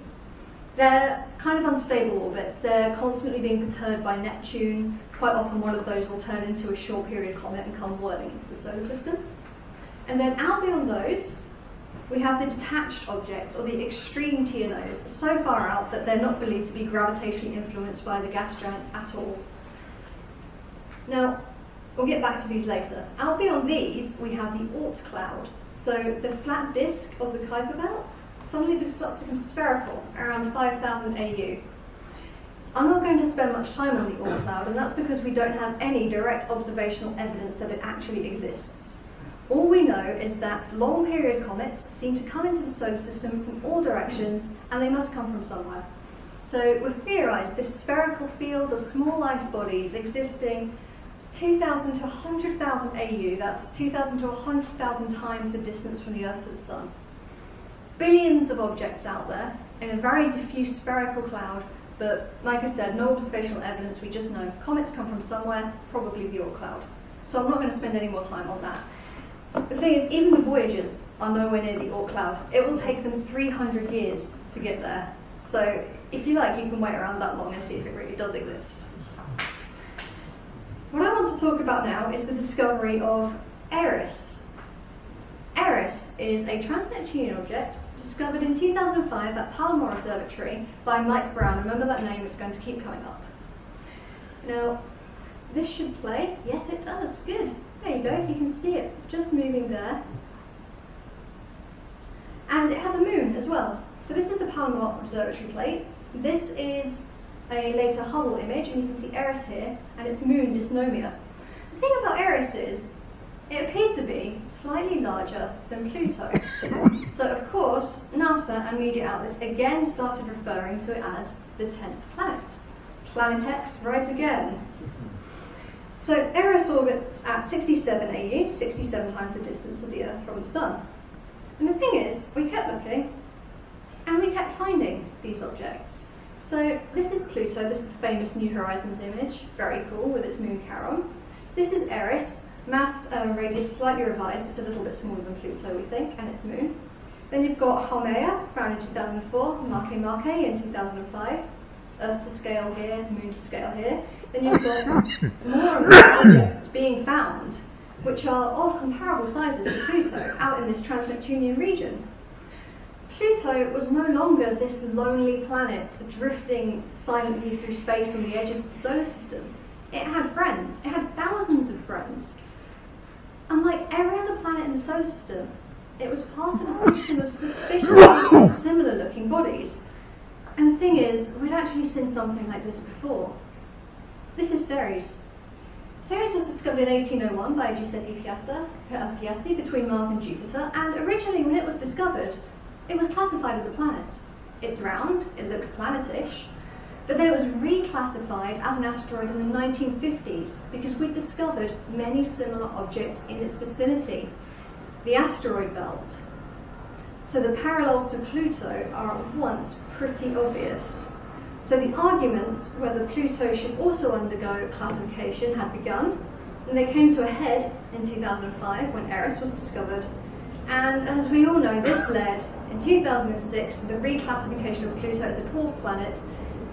They're kind of unstable orbits. They're constantly being perturbed by Neptune. Quite often one of those will turn into a short period comet and come whirling into the solar system. And then out beyond those, we have the detached objects, or the extreme TNOs, so far out that they're not believed to be gravitationally influenced by the gas giants at all. Now, we'll get back to these later. Out beyond these, we have the Oort cloud. So the flat disk of the Kuiper Belt suddenly it starts to become spherical, around 5,000 AU. I'm not going to spend much time on the Oort cloud, and that's because we don't have any direct observational evidence that it actually exists. All we know is that long period comets seem to come into the solar system from all directions, and they must come from somewhere. So we've theorized this spherical field of small ice bodies existing 2,000 to 100,000 AU, that's 2,000 to 100,000 times the distance from the Earth to the Sun. Billions of objects out there in a very diffuse spherical cloud, but like I said, no observational evidence, we just know comets come from somewhere, probably the Oort cloud. So I'm not going to spend any more time on that. The thing is, even the Voyagers are nowhere near the Oort cloud. It will take them 300 years to get there. So if you like, you can wait around that long and see if it really does exist. What I want to talk about now is the discovery of Eris. Eris is a trans-Neptunian object discovered in 2005 at Palomar Observatory by Mike Brown. Remember that name, it's going to keep coming up. Now, this should play. Yes, it does. Good. There you go. You can see it just moving there. And it has a moon as well. So this is the Palomar Observatory plates. This is a later Hubble image, and you can see Eris here, and its moon Dysnomia. The thing about Eris is, it appeared to be slightly larger than Pluto. so of course, NASA and media outlets again started referring to it as the 10th planet. Planet X, right again. So Eris orbits at 67 AU, 67 times the distance of the Earth from the Sun. And the thing is, we kept looking, and we kept finding these objects. So this is Pluto, this is the famous New Horizons image, very cool, with its moon Charon. This is Eris, mass uh, radius slightly revised, it's a little bit smaller than Pluto we think, and its moon. Then you've got Haumea, found in 2004, Makemake Make in 2005, Earth to scale here, Moon to scale here. Then you've got more objects being found, which are of comparable sizes to Pluto, out in this trans-Neptunian region. Pluto was no longer this lonely planet drifting silently through space on the edges of the solar system. It had friends. It had thousands of friends. Unlike every other planet in the solar system, it was part of a system of suspiciously similar looking bodies. And the thing is, we'd actually seen something like this before. This is Ceres. Ceres was discovered in 1801 by Giuseppe uh, Piazzi between Mars and Jupiter, and originally when it was discovered, it was classified as a planet. It's round, it looks planetish, but then it was reclassified as an asteroid in the 1950s because we discovered many similar objects in its vicinity. The asteroid belt. So the parallels to Pluto are at once pretty obvious. So the arguments whether Pluto should also undergo classification had begun, and they came to a head in 2005 when Eris was discovered. And as we all know, this led in 2006 to the reclassification of Pluto as a dwarf planet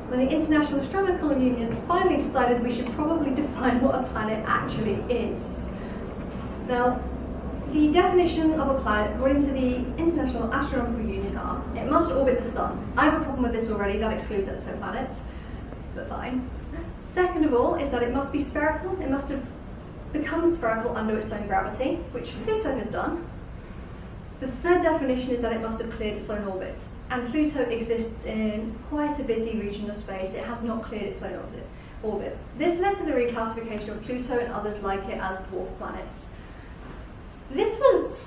when the International Astronomical Union finally decided we should probably define what a planet actually is. Now, the definition of a planet, according to the International Astronomical Union, are it must orbit the Sun. I have a problem with this already, that excludes exoplanets, but fine. Second of all, is that it must be spherical, it must have become spherical under its own gravity, which Pluto has done. The third definition is that it must have cleared its own orbit, and Pluto exists in quite a busy region of space. It has not cleared its own orbit. This led to the reclassification of Pluto and others like it as dwarf planets. This was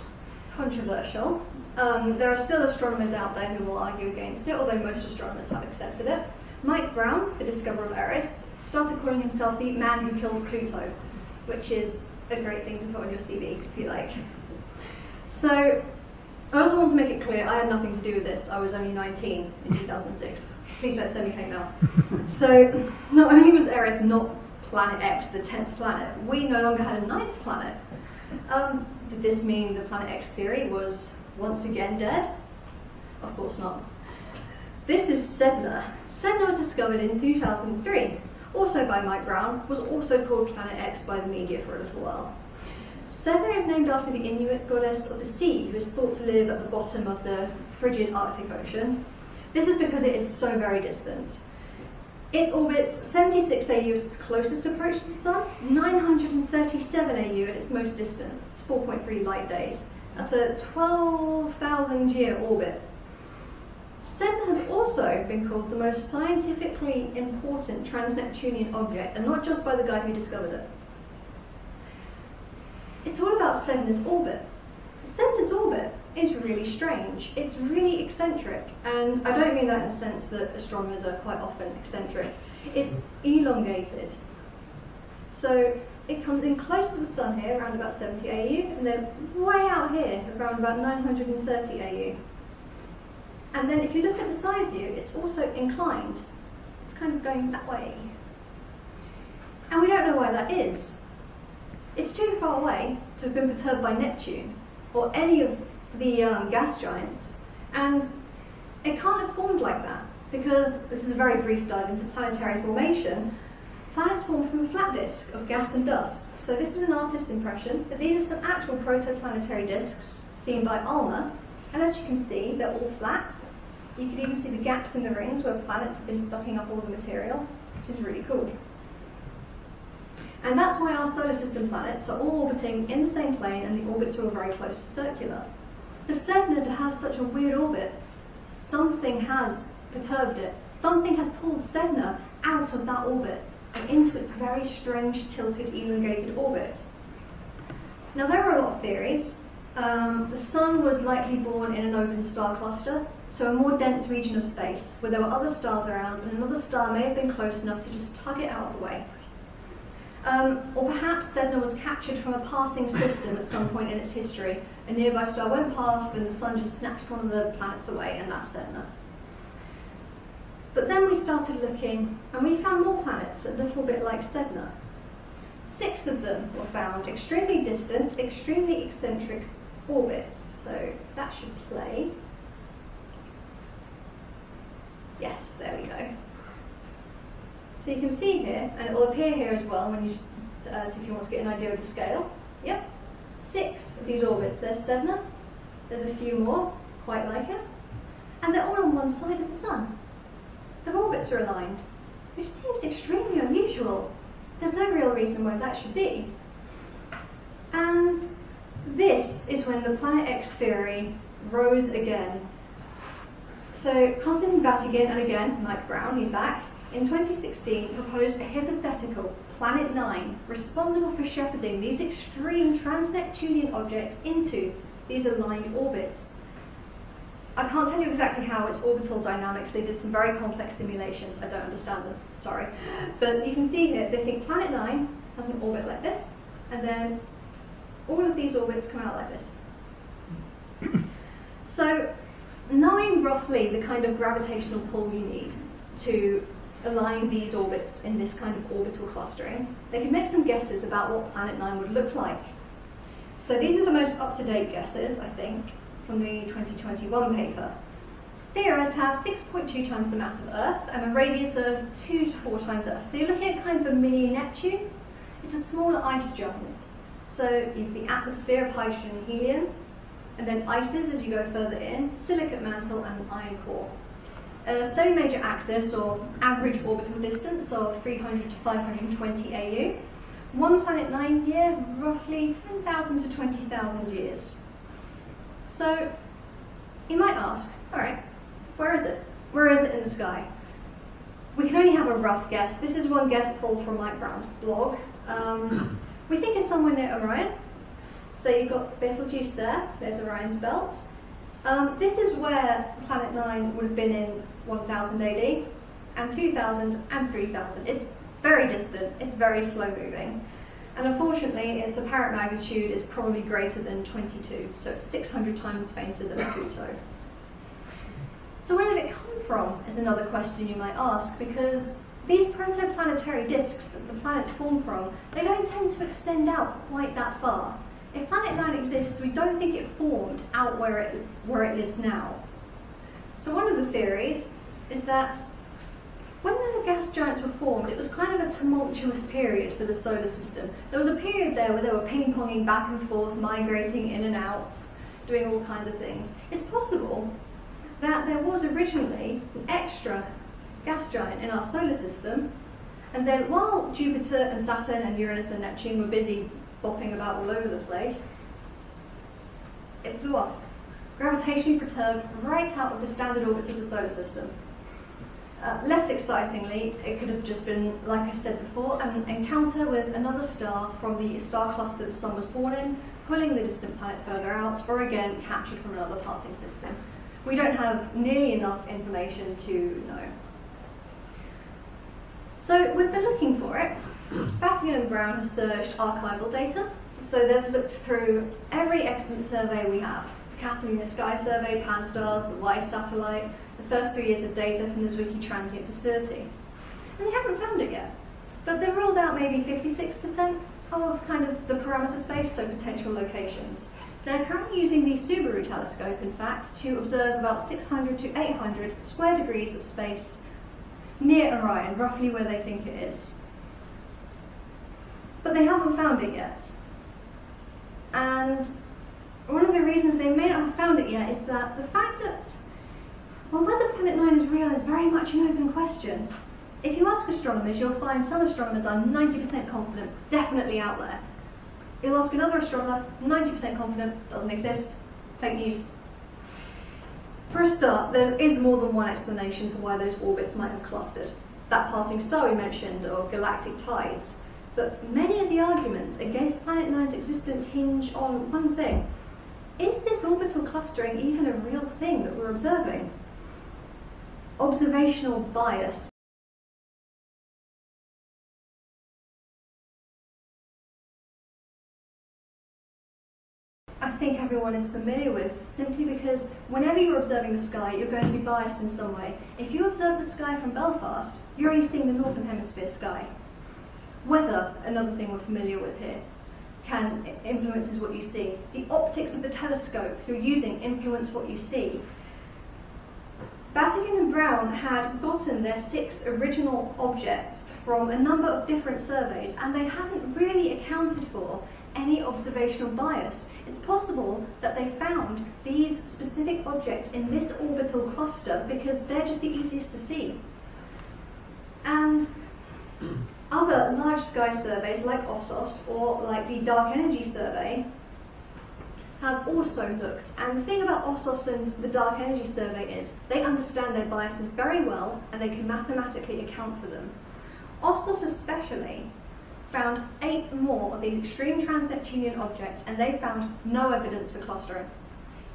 controversial. Um, there are still astronomers out there who will argue against it, although most astronomers have accepted it. Mike Brown, the discoverer of Eris, started calling himself the man who killed Pluto, which is a great thing to put on your CV if you like. So, I also want to make it clear I had nothing to do with this. I was only 19 in 2006. Please don't send me hate mail. So, not only was Eris not Planet X, the 10th planet, we no longer had a ninth planet. Um, did this mean the Planet X theory was once again dead? Of course not. This is Sedna. Sedna was discovered in 2003, also by Mike Brown, was also called Planet X by the media for a little while. Sedna is named after the Inuit goddess of the sea, who is thought to live at the bottom of the frigid Arctic Ocean. This is because it is so very distant. It orbits 76 AU at its closest approach to the Sun, 937 AU at its most distant, it's 4.3 light days. That's a 12,000 year orbit. Sedna has also been called the most scientifically important trans-Neptunian object, and not just by the guy who discovered it. It's all about Sedna's orbit. Sedna's orbit is really strange. It's really eccentric, and I don't mean that in the sense that astronomers are quite often eccentric. It's elongated. So it comes in close to the sun here, around about 70 AU, and then way out here, around about 930 AU. And then if you look at the side view, it's also inclined. It's kind of going that way. And we don't know why that is. It's too far away to have been perturbed by Neptune or any of the um, gas giants. And it can't have formed like that because this is a very brief dive into planetary formation. Planets form from a flat disk of gas and dust. So this is an artist's impression, but these are some actual protoplanetary disks seen by ALMA. And as you can see, they're all flat. You can even see the gaps in the rings where planets have been sucking up all the material, which is really cool. And that's why our solar system planets are all orbiting in the same plane and the orbits are all very close to circular. For Sedna to have such a weird orbit, something has perturbed it. Something has pulled Sedna out of that orbit and into its very strange, tilted, elongated orbit. Now, there are a lot of theories. Um, the Sun was likely born in an open star cluster, so a more dense region of space where there were other stars around, and another star may have been close enough to just tug it out of the way. Um, or perhaps Sedna was captured from a passing system at some point in its history. A nearby star went past and the sun just snapped one of the planets away, and that's Sedna. But then we started looking and we found more planets a little bit like Sedna. Six of them were found extremely distant, extremely eccentric orbits. So that should play. Yes, there we go. So you can see here, and it will appear here as well when you, uh, if you want to get an idea of the scale. Yep, six of these orbits. There's Sedna. There's a few more, quite like it, and they're all on one side of the sun. Their orbits are aligned, which seems extremely unusual. There's no real reason why that should be. And this is when the Planet X theory rose again. So Konstantin Batygin, and again, Mike Brown, he's back, in 2016 proposed a hypothetical Planet 9 responsible for shepherding these extreme trans-Neptunian objects into these aligned orbits. I can't tell you exactly how its orbital dynamics, they did some very complex simulations, I don't understand them, sorry. But you can see here, they think Planet 9 has an orbit like this, and then all of these orbits come out like this. So, knowing roughly the kind of gravitational pull you need to align these orbits in this kind of orbital clustering, they can make some guesses about what Planet 9 would look like. So these are the most up-to-date guesses, I think, from the 2021 paper. It's theorized to have 6.2 times the mass of Earth and a radius of 2 to 4 times Earth. So you're looking at kind of a mini Neptune. It's a smaller ice giant. So you have the atmosphere of hydrogen and helium, and then ices as you go further in, silicate mantle and iron core. A semi-major axis or average orbital distance of 300 to 520 AU. One planet nine year, roughly 10,000 to 20,000 years. So you might ask, all right, where is it? Where is it in the sky? We can only have a rough guess. This is one guess pulled from Mike Brown's blog. Um, we think it's somewhere near Orion. So you've got Betelgeuse there, there's Orion's belt. Um, this is where Planet 9 would have been in 1000 AD, and 2000 and 3000. It's very distant, it's very slow moving. And unfortunately, its apparent magnitude is probably greater than 22, so it's 600 times fainter than Pluto. So where did it come from, is another question you might ask, because these protoplanetary disks that the planets form from, they don't tend to extend out quite that far. If Planet 9 exists, we don't think it formed out where it, where it lives now. So one of the theories is that when the gas giants were formed, it was kind of a tumultuous period for the solar system. There was a period there where they were ping-ponging back and forth, migrating in and out, doing all kinds of things. It's possible that there was originally an extra gas giant in our solar system, and then while Jupiter and Saturn and Uranus and Neptune were busy bopping about all over the place, it flew off, gravitationally perturbed right out of the standard orbits of the solar system. Uh, less excitingly, it could have just been, like I said before, an encounter with another star from the star cluster the Sun was born in, pulling the distant planet further out, or again captured from another passing system. We don't have nearly enough information to know. So we've been looking for it. Batygin and Brown have searched archival data. So they've looked through every extant survey we have. The Catalina Sky Survey, Pan-STARRS, the WISE satellite, first three years of data from the Zwicky Transient Facility. And they haven't found it yet. But they've ruled out maybe 56% of kind of the parameter space, so potential locations. They're currently using the Subaru telescope, in fact, to observe about 600 to 800 square degrees of space near Orion, roughly where they think it is. But they haven't found it yet. And one of the reasons they may not have found it yet is that the fact that, well, whether Planet 9 is real is very much an open question. If you ask astronomers, you'll find some astronomers are 90% confident, definitely out there. You'll ask another astronomer, 90% confident, doesn't exist, fake news. For a start, there is more than one explanation for why those orbits might have clustered. That passing star we mentioned, or galactic tides. But many of the arguments against Planet 9's existence hinge on one thing. Is this orbital clustering even a real thing that we're observing? Observational bias I think everyone is familiar with, simply because whenever you're observing the sky, you're going to be biased in some way. If you observe the sky from Belfast, you're only seeing the northern hemisphere sky. Weather, another thing we're familiar with here, can influences what you see. The optics of the telescope you're using influence what you see. Batygin and Brown had gotten their six original objects from a number of different surveys, and they haven't really accounted for any observational bias. It's possible that they found these specific objects in this orbital cluster because they're just the easiest to see. And other large sky surveys like OSSOS or like the Dark Energy Survey have also looked. And the thing about OSSOS and the Dark Energy Survey is they understand their biases very well and they can mathematically account for them. OSSOS especially found eight more of these extreme trans-Neptunian objects and they found no evidence for clustering.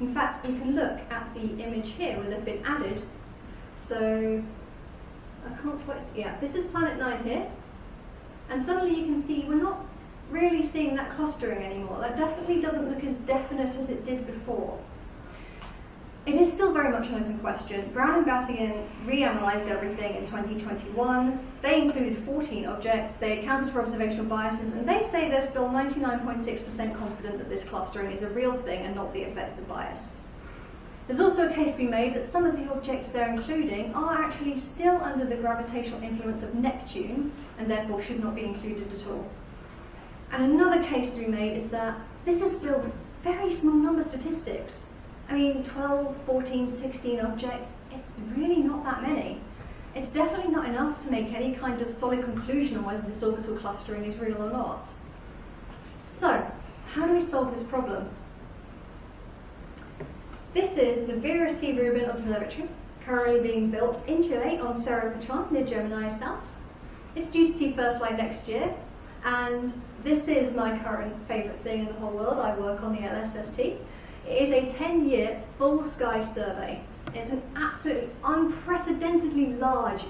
In fact, you can look at the image here where they've been added. So, I can't quite see, yeah, this is planet 9 here. And suddenly you can see we're not really seeing that clustering anymore. That definitely doesn't look as definite as it did before. it is still very much an open question. Brown and Batygin reanalyzed everything in 2021. They included 14 objects, they accounted for observational biases, and they say they're still 99.6% confident that this clustering is a real thing and not the effects of bias. There's also a case to be made that some of the objects they're including are actually still under the gravitational influence of Neptune and therefore should not be included at all. And another case to be made is that this is still very small number statistics. I mean, 12, 14, 16 objects, it's really not that many. It's definitely not enough to make any kind of solid conclusion on whether this orbital clustering is real or not. So, how do we solve this problem? This is the Vera C. Rubin Observatory, currently being built in Chile on Cerro Pachón near Gemini South. It's due to see first light next year, and this is my current favourite thing in the whole world. I work on the LSST. It is a 10 year full sky survey. It's an absolutely unprecedentedly large,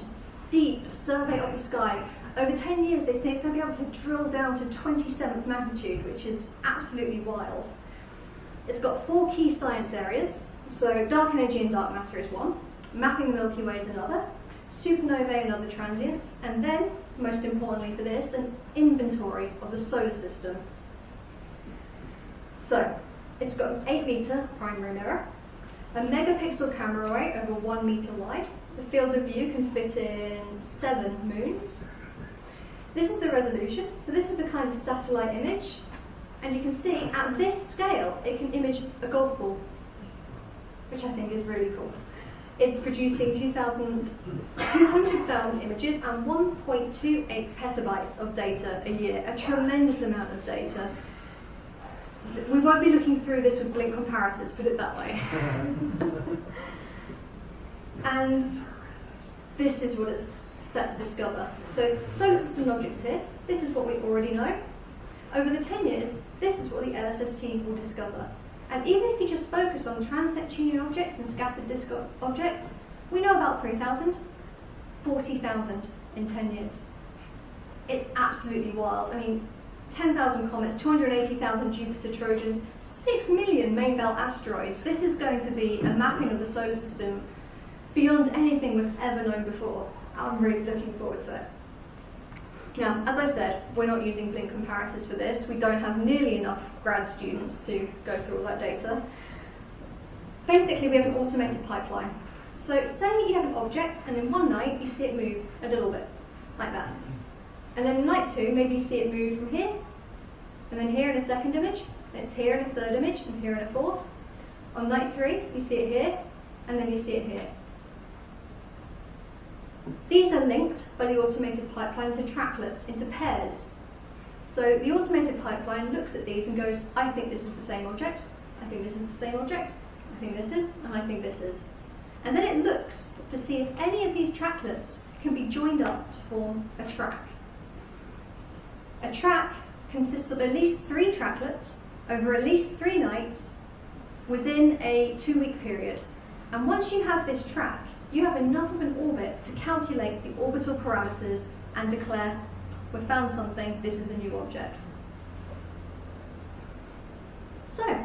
deep survey of the sky. Over 10 years, they think they'll be able to drill down to 27th magnitude, which is absolutely wild. It's got four key science areas. So, dark energy and dark matter is one, mapping the Milky Way is another, supernovae and other transients, and then, most importantly for this, an inventory of the solar system. So, it's got an 8 meter primary mirror, a megapixel camera array over 1 meter wide. The field of view can fit in 7 moons. This is the resolution. So this is a kind of satellite image. And you can see at this scale, it can image a golf ball, which I think is really cool. It's producing 200,000 images and 1.28 petabytes of data a year, a tremendous amount of data we won't be looking through this with blink comparators, put it that way. and this is what it's set to discover. So solar system objects here, this is what we already know. Over the 10 years, this is what the LSST will discover. And even if you just focus on trans-Neptunian objects and scattered disk objects, we know about 3,000, 40,000 in 10 years. It's absolutely wild. I mean, 10,000 comets, 280,000 Jupiter Trojans, 6 million main belt asteroids. This is going to be a mapping of the solar system beyond anything we've ever known before. I'm really looking forward to it. Now, as I said, we're not using blink comparators for this. We don't have nearly enough grad students to go through all that data. Basically, we have an automated pipeline. So say you have an object and in one night you see it move a little bit, like that. And then night two, maybe you see it move from here, and then here in a second image, and it's here in a third image, and here in a fourth. On night three, you see it here, and then you see it here. These are linked by the automated pipeline to tracklets, into pairs. So the automated pipeline looks at these and goes, I think this is the same object, I think this is the same object, I think this is, and I think this is. And then it looks to see if any of these tracklets can be joined up to form a track. A track consists of at least three tracklets over at least three nights within a two week period. And once you have this track, you have enough of an orbit to calculate the orbital parameters and declare, we've found something, this is a new object. So,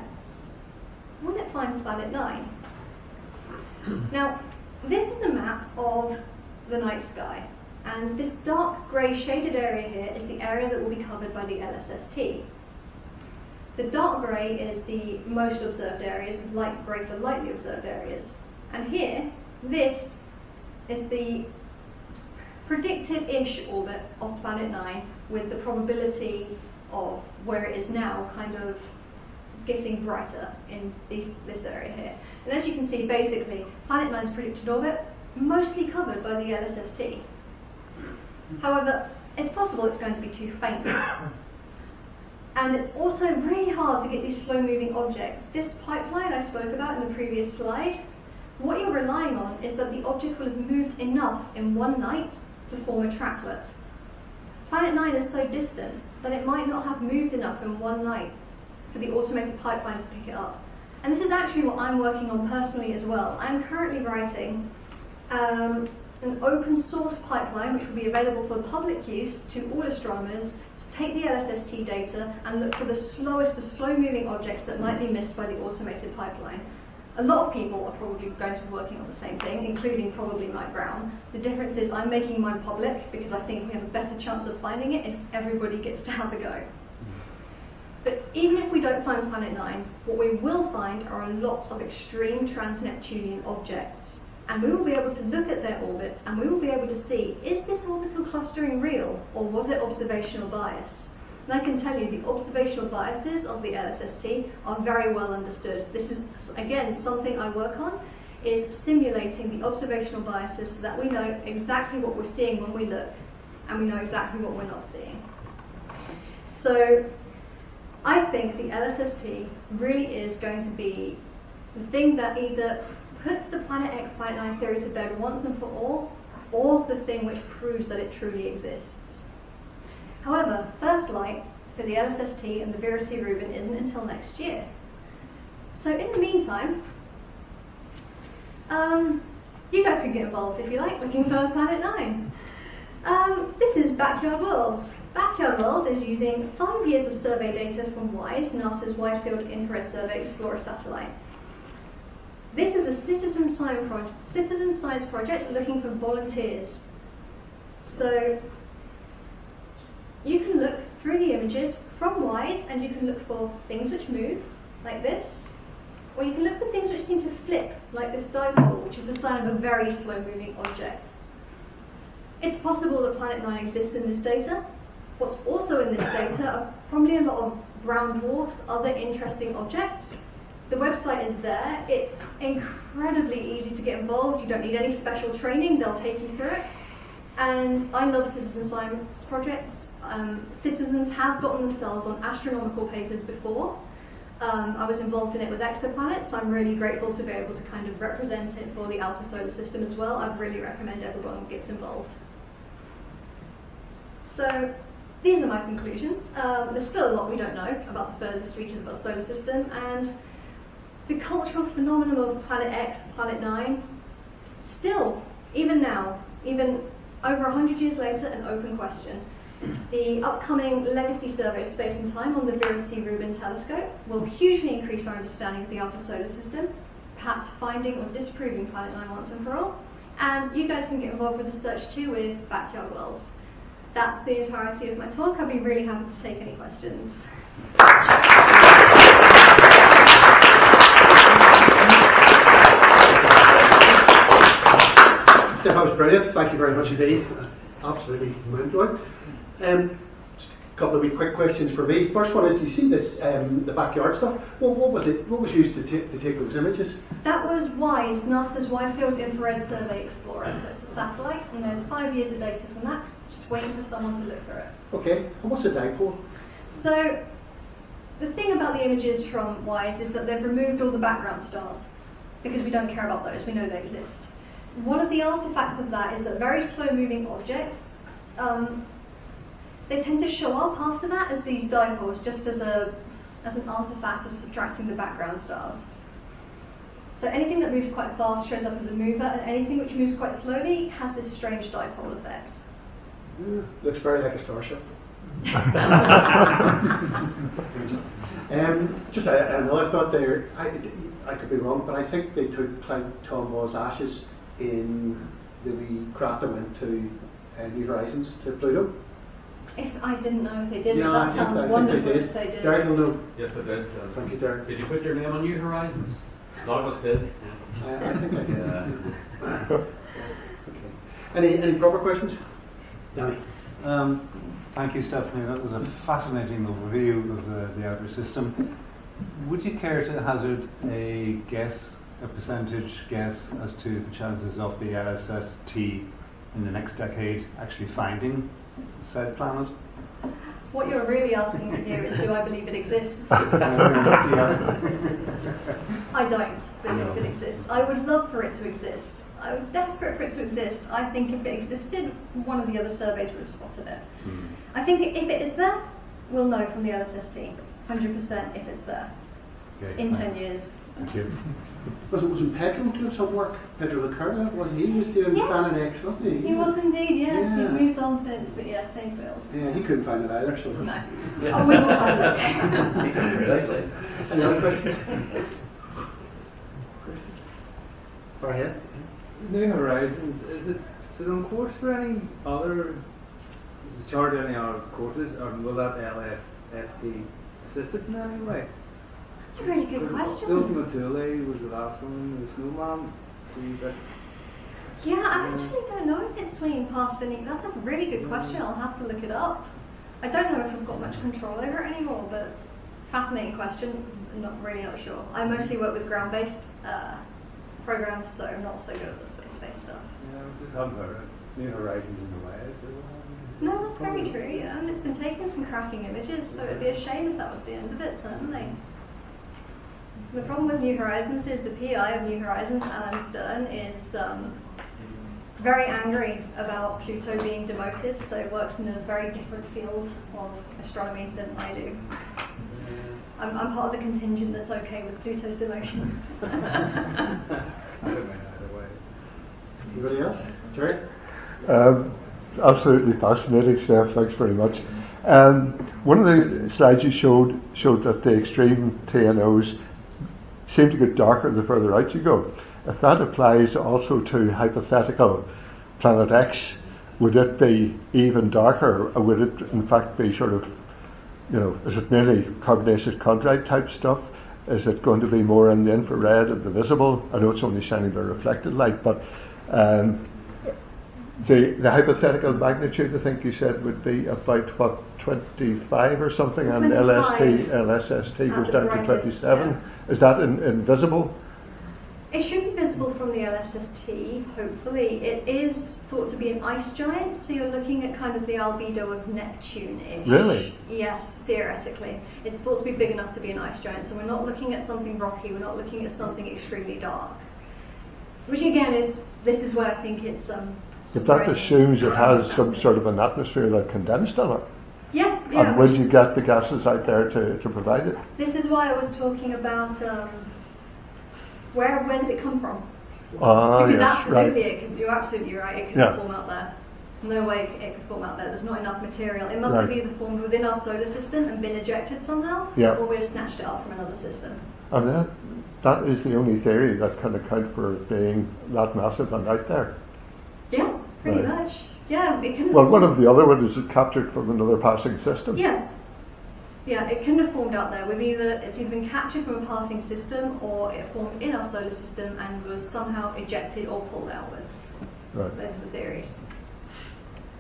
will it find planet 9? Now, this is a map of the night sky. And this dark grey shaded area here is the area that will be covered by the LSST. The dark grey is the most observed areas, with light grey for lightly observed areas. And here, this is the predicted-ish orbit of Planet 9 with the probability of where it is now kind of getting brighter in these, this area here. And as you can see, basically, Planet 9's predicted orbit mostly covered by the LSST. However, it's possible it's going to be too faint. And it's also really hard to get these slow moving objects. This pipeline I spoke about in the previous slide, what you're relying on is that the object will have moved enough in one night to form a tracklet. Planet 9 is so distant that it might not have moved enough in one night for the automated pipeline to pick it up. And this is actually what I'm working on personally as well. I'm currently writing um, an open source pipeline which will be available for public use to all astronomers to take the LSST data and look for the slowest of slow moving objects that might be missed by the automated pipeline. A lot of people are probably going to be working on the same thing, including probably Mike Brown. The difference is I'm making mine public because I think we have a better chance of finding it if everybody gets to have a go. Mm-hmm. But even if we don't find Planet 9, what we will find are a lot of extreme trans-Neptunian objects. And we will be able to look at their orbits and we will be able to see, is this orbital clustering real or was it observational bias? And I can tell you the observational biases of the LSST are very well understood. This is, again, something I work on, is simulating the observational biases so that we know exactly what we're seeing when we look and we know exactly what we're not seeing. So I think the LSST really is going to be the thing that either puts the Planet X, Planet 9 theory to bed once and for all, or the thing which proves that it truly exists. However, first light for the LSST and the Vera C. Rubin isn't until next year. So in the meantime, um, you guys can get involved if you like, looking for Planet 9. Um, this is Backyard Worlds. Backyard Worlds is using five years of survey data from WISE, NASA's Wide Field Infrared Survey Explorer satellite. This is a citizen science, citizen science project looking for volunteers. So you can look through the images from WISE and you can look for things which move, like this, or you can look for things which seem to flip, like this dipole, which is the sign of a very slow moving object. It's possible that Planet 9 exists in this data. What's also in this data are probably a lot of brown dwarfs, other interesting objects. The website is there. It's incredibly easy to get involved. You don't need any special training, they'll take you through it. And I love citizen science projects. Um, citizens have gotten themselves on astronomical papers before. Um, I was involved in it with exoplanets. I'm really grateful to be able to kind of represent it for the outer solar system as well. I'd really recommend everyone gets involved. So these are my conclusions. Um, there's still a lot we don't know about the furthest reaches of our solar system, and the cultural phenomenon of Planet X, Planet 9, still, even now, even over 100 years later, an open question. The upcoming Legacy Survey of Space and Time on the Vera C. Rubin telescope will hugely increase our understanding of the outer solar system, perhaps finding or disproving Planet 9 once and for all. And you guys can get involved with the search too with Backyard Worlds. That's the entirety of my talk. I'd be really happy to take any questions. That was brilliant. Thank you very much indeed. Absolutely mind-blowing. Um, a couple of wee quick questions for me. First one is, you see this, um, the backyard stuff. Well, what was it? What was used to, to take those images? That was WISE, NASA's Wide Field Infrared Survey Explorer. So it's a satellite, and there's five years of data from that, just waiting for someone to look through it. Okay. And what's a dipole? So the thing about the images from WISE is that they've removed all the background stars because we don't care about those, we know they exist. One of the artifacts of that is that very slow moving objects, um, they tend to show up after that as these dipoles, just as, a, as an artifact of subtracting the background stars. So anything that moves quite fast shows up as a mover, and anything which moves quite slowly has this strange dipole effect. Hmm, looks very like a starship. um, just a, another thought there. I, I could be wrong, but I think they took Clyde Tombaugh's ashes in the wee craft that went to uh, New Horizons to Pluto. If I didn't know if they did, yeah, but I that think, sounds I think wonderful they did. if they did. Derek will know. Yes, I did. Thank you, Derek. Did you put your name on New Horizons? A lot of us did. Uh, I think I did. Yeah. okay. Any any proper questions? Danny. Um, thank you, Stephanie. That was a fascinating overview of uh, the outer system. Would you care to hazard a guess, a percentage guess, as to the chances of the LSST in the next decade actually finding said planet? What you're really asking me here is, do I believe it exists? I don't believe No. it exists. I would love for it to exist. I'm desperate for it to exist. I think if it existed, one of the other surveys would have spotted it. Hmm. I think if it is there, we'll know from the LSST, 100% if it's there, Okay, in 10 years. Thank you. Was it wasn't Pedro doing some work? Pedro Lacerda? Was he? He was doing Yes. Planet X, wasn't he? He was indeed, yes. He's moved on since, but yeah, same field. Yeah, he couldn't find it either. So. No. Oh, we will have a look. You didn't realise it. Any other questions? Question? Go ahead. New Horizons, is it, is it on course for any other, is it charged any other courses, or will that LSST assist it in any way? That's a really good question. Ultima Thule was the last one, the see, that's, Yeah, I actually don't know if it's swinging past any. That's a really good question. I'll have to look it up. I don't know if I've got much control over it anymore, but fascinating question. I'm not really not sure. I mostly work with ground-based uh, programs, so I'm not so good at the space-based stuff. you know, just haven't heard it. New Horizons in the way, so. um, No, that's very true. Yeah, and it's been taking some cracking images, so it'd be a shame if that was the end of it. Certainly. The problem with New Horizons is the PI of New Horizons, Alan Stern, is um, very angry about Pluto being demoted. So it works in a very different field of astronomy than I do. I'm, I'm part of the contingent that's okay with Pluto's demotion. I don't mind either way. Anybody else? Jerry? Um, absolutely fascinating, Steph. Thanks very much. Um, one of the slides you showed showed that the extreme TNOs seem to get darker the further out you go. If that applies also to hypothetical planet X, would it be even darker, or would it in fact be sort of, you know, is it mainly carbonaceous chondrite type stuff? Is it going to be more in the infrared and the visible? I know it's only shining by reflected light, but um, the, the hypothetical magnitude, I think you said, would be about what 25 or something, and 25 LST, LSST goes down to 27. yeah. Is that in, invisible? It should be visible from the LSST, hopefully. It is thought to be an ice giant, so you're looking at kind of the albedo of Neptune-ish. Really? Yes, theoretically. It's thought to be big enough to be an ice giant, so we're not looking at something rocky, we're not looking at something extremely dark. Which again is, this is where I think it's um, But that assumes it has some sort of an atmosphere that condensed on it. Yeah, yeah. and would you get the gases out there to, to provide it? This is why I was talking about um, where, where did it come from? Ah, Because yes, absolutely, right. it you're absolutely right. It can Yeah. form out there. No way it could form out there. There's not enough material. It must have either formed within our solar system and been ejected somehow, Yeah. or we've snatched it up from another system. And that, that is the only theory that can account for it being that massive and out there. Yeah, pretty Right. much. Yeah, it can. Well, one of the other one is it captured from another passing system. Yeah. Yeah, it couldn't have formed out there. With either it's either been captured from a passing system, or it formed in our solar system and was somehow ejected or pulled outwards. Right. Those are the theories.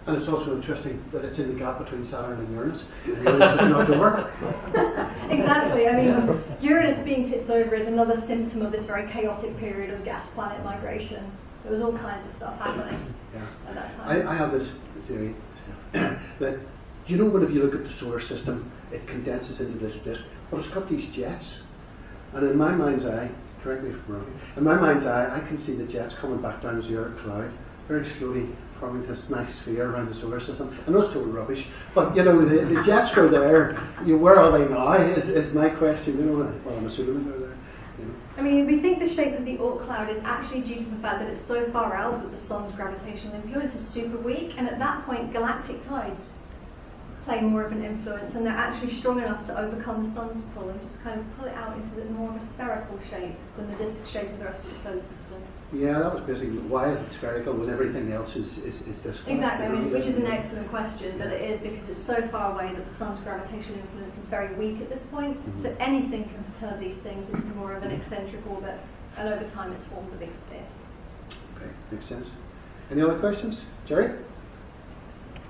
And it's also interesting that it's in the gap between Saturn and Uranus. Uranus is not over. exactly. I mean, Uranus being tipped over is another symptom of this very chaotic period of gas planet migration. There was all kinds of stuff happening Yeah. at that I, time. I have this theory that you know when if you look at the solar system, it condenses into this disk, but it's got these jets. And in my mind's eye, correct me if I'm wrong, in my mind's eye, I can see the jets coming back down as the Oort cloud, very slowly forming this nice sphere around the solar system. I know it's total rubbish, but you know, the, the jets are there. You, where are they now? Is, is my question. You know, well, I'm assuming they're there. I mean, we think the shape of the Oort cloud is actually due to the fact that it's so far out that the sun's gravitational influence is super weak, and at that point, galactic tides play more of an influence, and they're actually strong enough to overcome the sun's pull and just kind of pull it out into the more of a spherical shape than the disk shape of the rest of the solar system. Yeah, that was basically why is it spherical when everything else is, is, is disc? Exactly, I mean, which is an excellent question, but it is because it's so far away that the sun's gravitational influence is very weak at this point. So anything can perturb these things into more of an eccentric orbit, and over time it's formed a big sphere. Okay, makes sense. Any other questions? Jerry?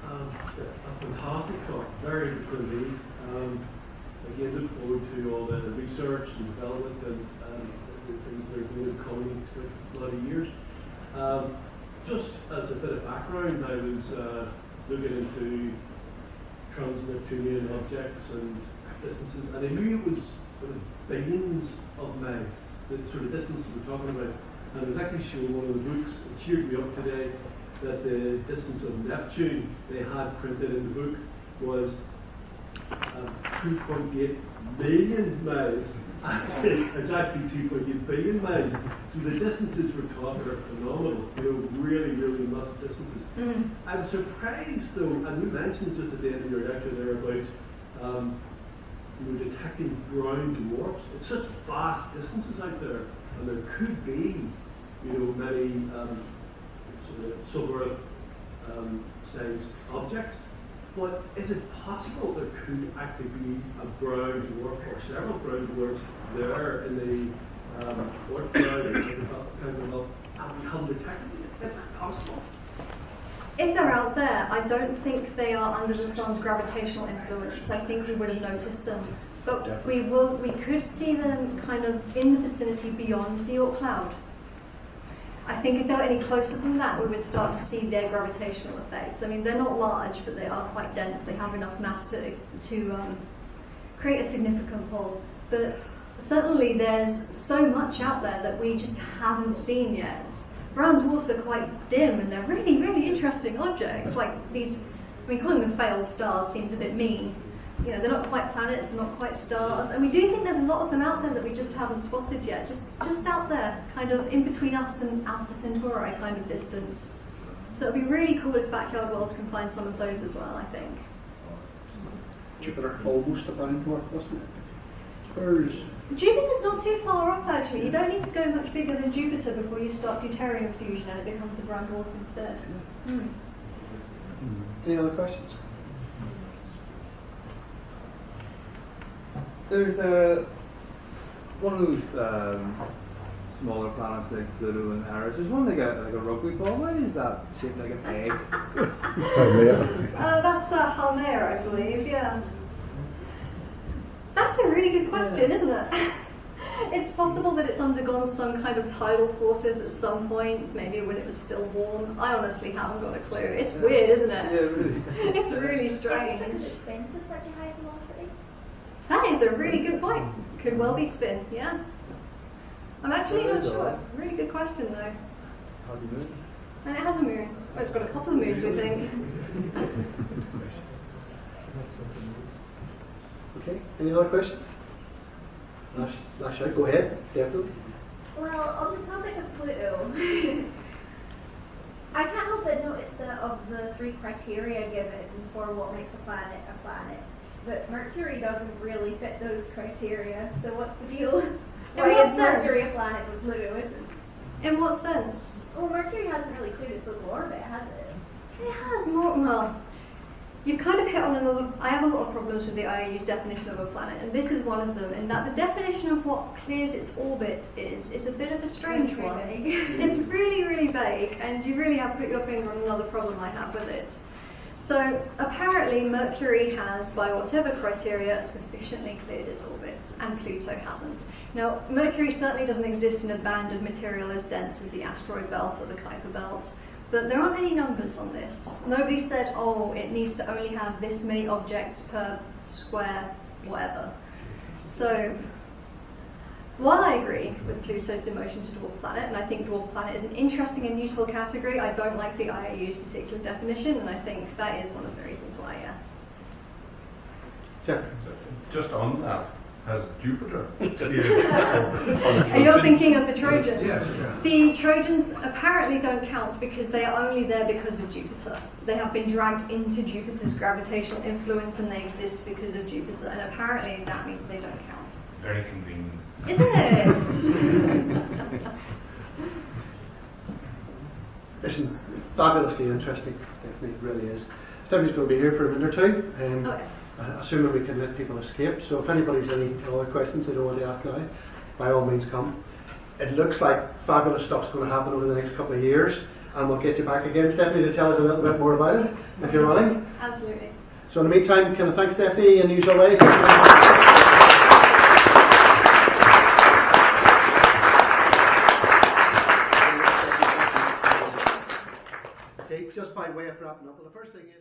Um, a fantastic talk, very interesting indeed. Um, again, look forward to all the research and development and, and the things that are going to come in the next lot of years. Um, just as a bit of background, I was uh, looking into trans-Neptunian objects and distances, and I knew it was of billions of miles, the sort of distance we're talking about. And I was actually showing one of the books, it cheered me up today, that the distance of Neptune they had printed in the book was um, 2.8 million miles. It's actually 2.8 billion miles. So the distances we're talking are phenomenal. You know, really, really massive distances. Mm. I'm surprised though, and you mentioned just at the end of your lecture there about um, you know, detecting brown dwarfs. It's such vast distances out there, and there could be, you know, many um, sort of sub-Earth um, sized objects. But is it possible there could actually be a brown dwarf or several brown dwarfs there in the um, kind of and haven't detected? Is that possible? If they're out there, I don't think they are under the sun's gravitational influence. I think we would have noticed them. But we will, we could see them kind of in the vicinity beyond the Oort cloud. I think if they were any closer than that, we would start to see their gravitational effects. I mean, they're not large, but they are quite dense. They have enough mass to to um, create a significant pull. But certainly, there's so much out there that we just haven't seen yet. Brown dwarfs are quite dim, and they're really, really interesting objects. Like these, I mean, calling them failed stars seems a bit mean. You know, they're not quite planets, they're not quite stars, and we do think there's a lot of them out there that we just haven't spotted yet. Just, just out there, kind of in between us and Alpha Centauri kind of distance. So it'd be really cool if Backyard Worlds can find some of those as well. I think. Jupiter, almost a brown dwarf, wasn't it? Jupiter's Jupiter's not too far off actually. You don't need to go much bigger than Jupiter before you start deuterium fusion and it becomes a brown dwarf instead. Hmm. Any other questions? There's a one of those um, smaller planets like Pluto and Eris. There's one like a like a rugby ball. Why is that shaped like an egg? Uh, that's uh, Haumea, I believe. Yeah. That's a really good question, isn't it? it's possible that it's undergone some kind of tidal forces at some point, maybe when it was still warm. I honestly haven't got a clue. It's weird, isn't it? Yeah, it? really. It's really Is it strange. because it such a high velocity? That is a really good point. Could well be spin, yeah. I'm actually not sure. Really good question though. How's it moving? And it has a moon. Well, it's got a couple of moons, we think. Okay, any other questions? Lash, lash out, go ahead, definitely. Well, on the topic of Pluto, I can't help but notice that of the three criteria given for what makes a planet a planet, that Mercury doesn't really fit those criteria. So what's the deal? Why what is Mercury a planet but Pluto isn't? In what sense? Well, Mercury hasn't really cleared its little orbit, has it? It has more. Well, you've kind of hit on another. I have a lot of problems with the IAU's definition of a planet, and this is one of them. In that the definition of what clears its orbit is is a bit of a strange one. It's really, really vague, and you really have put your finger on another problem I have with it. So apparently Mercury has, by whatever criteria, sufficiently cleared its orbit, and Pluto hasn't. Now, Mercury certainly doesn't exist in a band of material as dense as the asteroid belt or the Kuiper belt, but there aren't any numbers on this. Nobody said, oh, it needs to only have this many objects per square, whatever. So while I agree with Pluto's demotion to dwarf planet, and I think dwarf planet is an interesting and useful category, I don't like the IAU's particular definition, and I think that is one of the reasons why, yeah. Sir, Just on that, has Jupiter And you're thinking of the Trojans. Yes, yeah. The Trojans apparently don't count because they are only there because of Jupiter. They have been dragged into Jupiter's gravitational influence and they exist because of Jupiter, and apparently that means they don't count. Very convenient. Isn't this is fabulously interesting, Stephanie, it really is. Stephanie's going to be here for a minute or two, um, Okay. assuming we can let people escape. So if anybody's any other questions they don't want to ask now, by all means come. It looks like fabulous stuff's going to happen over the next couple of years, and we'll get you back again, Stephanie, to tell us a little bit more about it, if you're willing. Absolutely. So in the meantime, can I thank Stephanie in the usual way? Thank you way of wrapping up, well, the first thing is.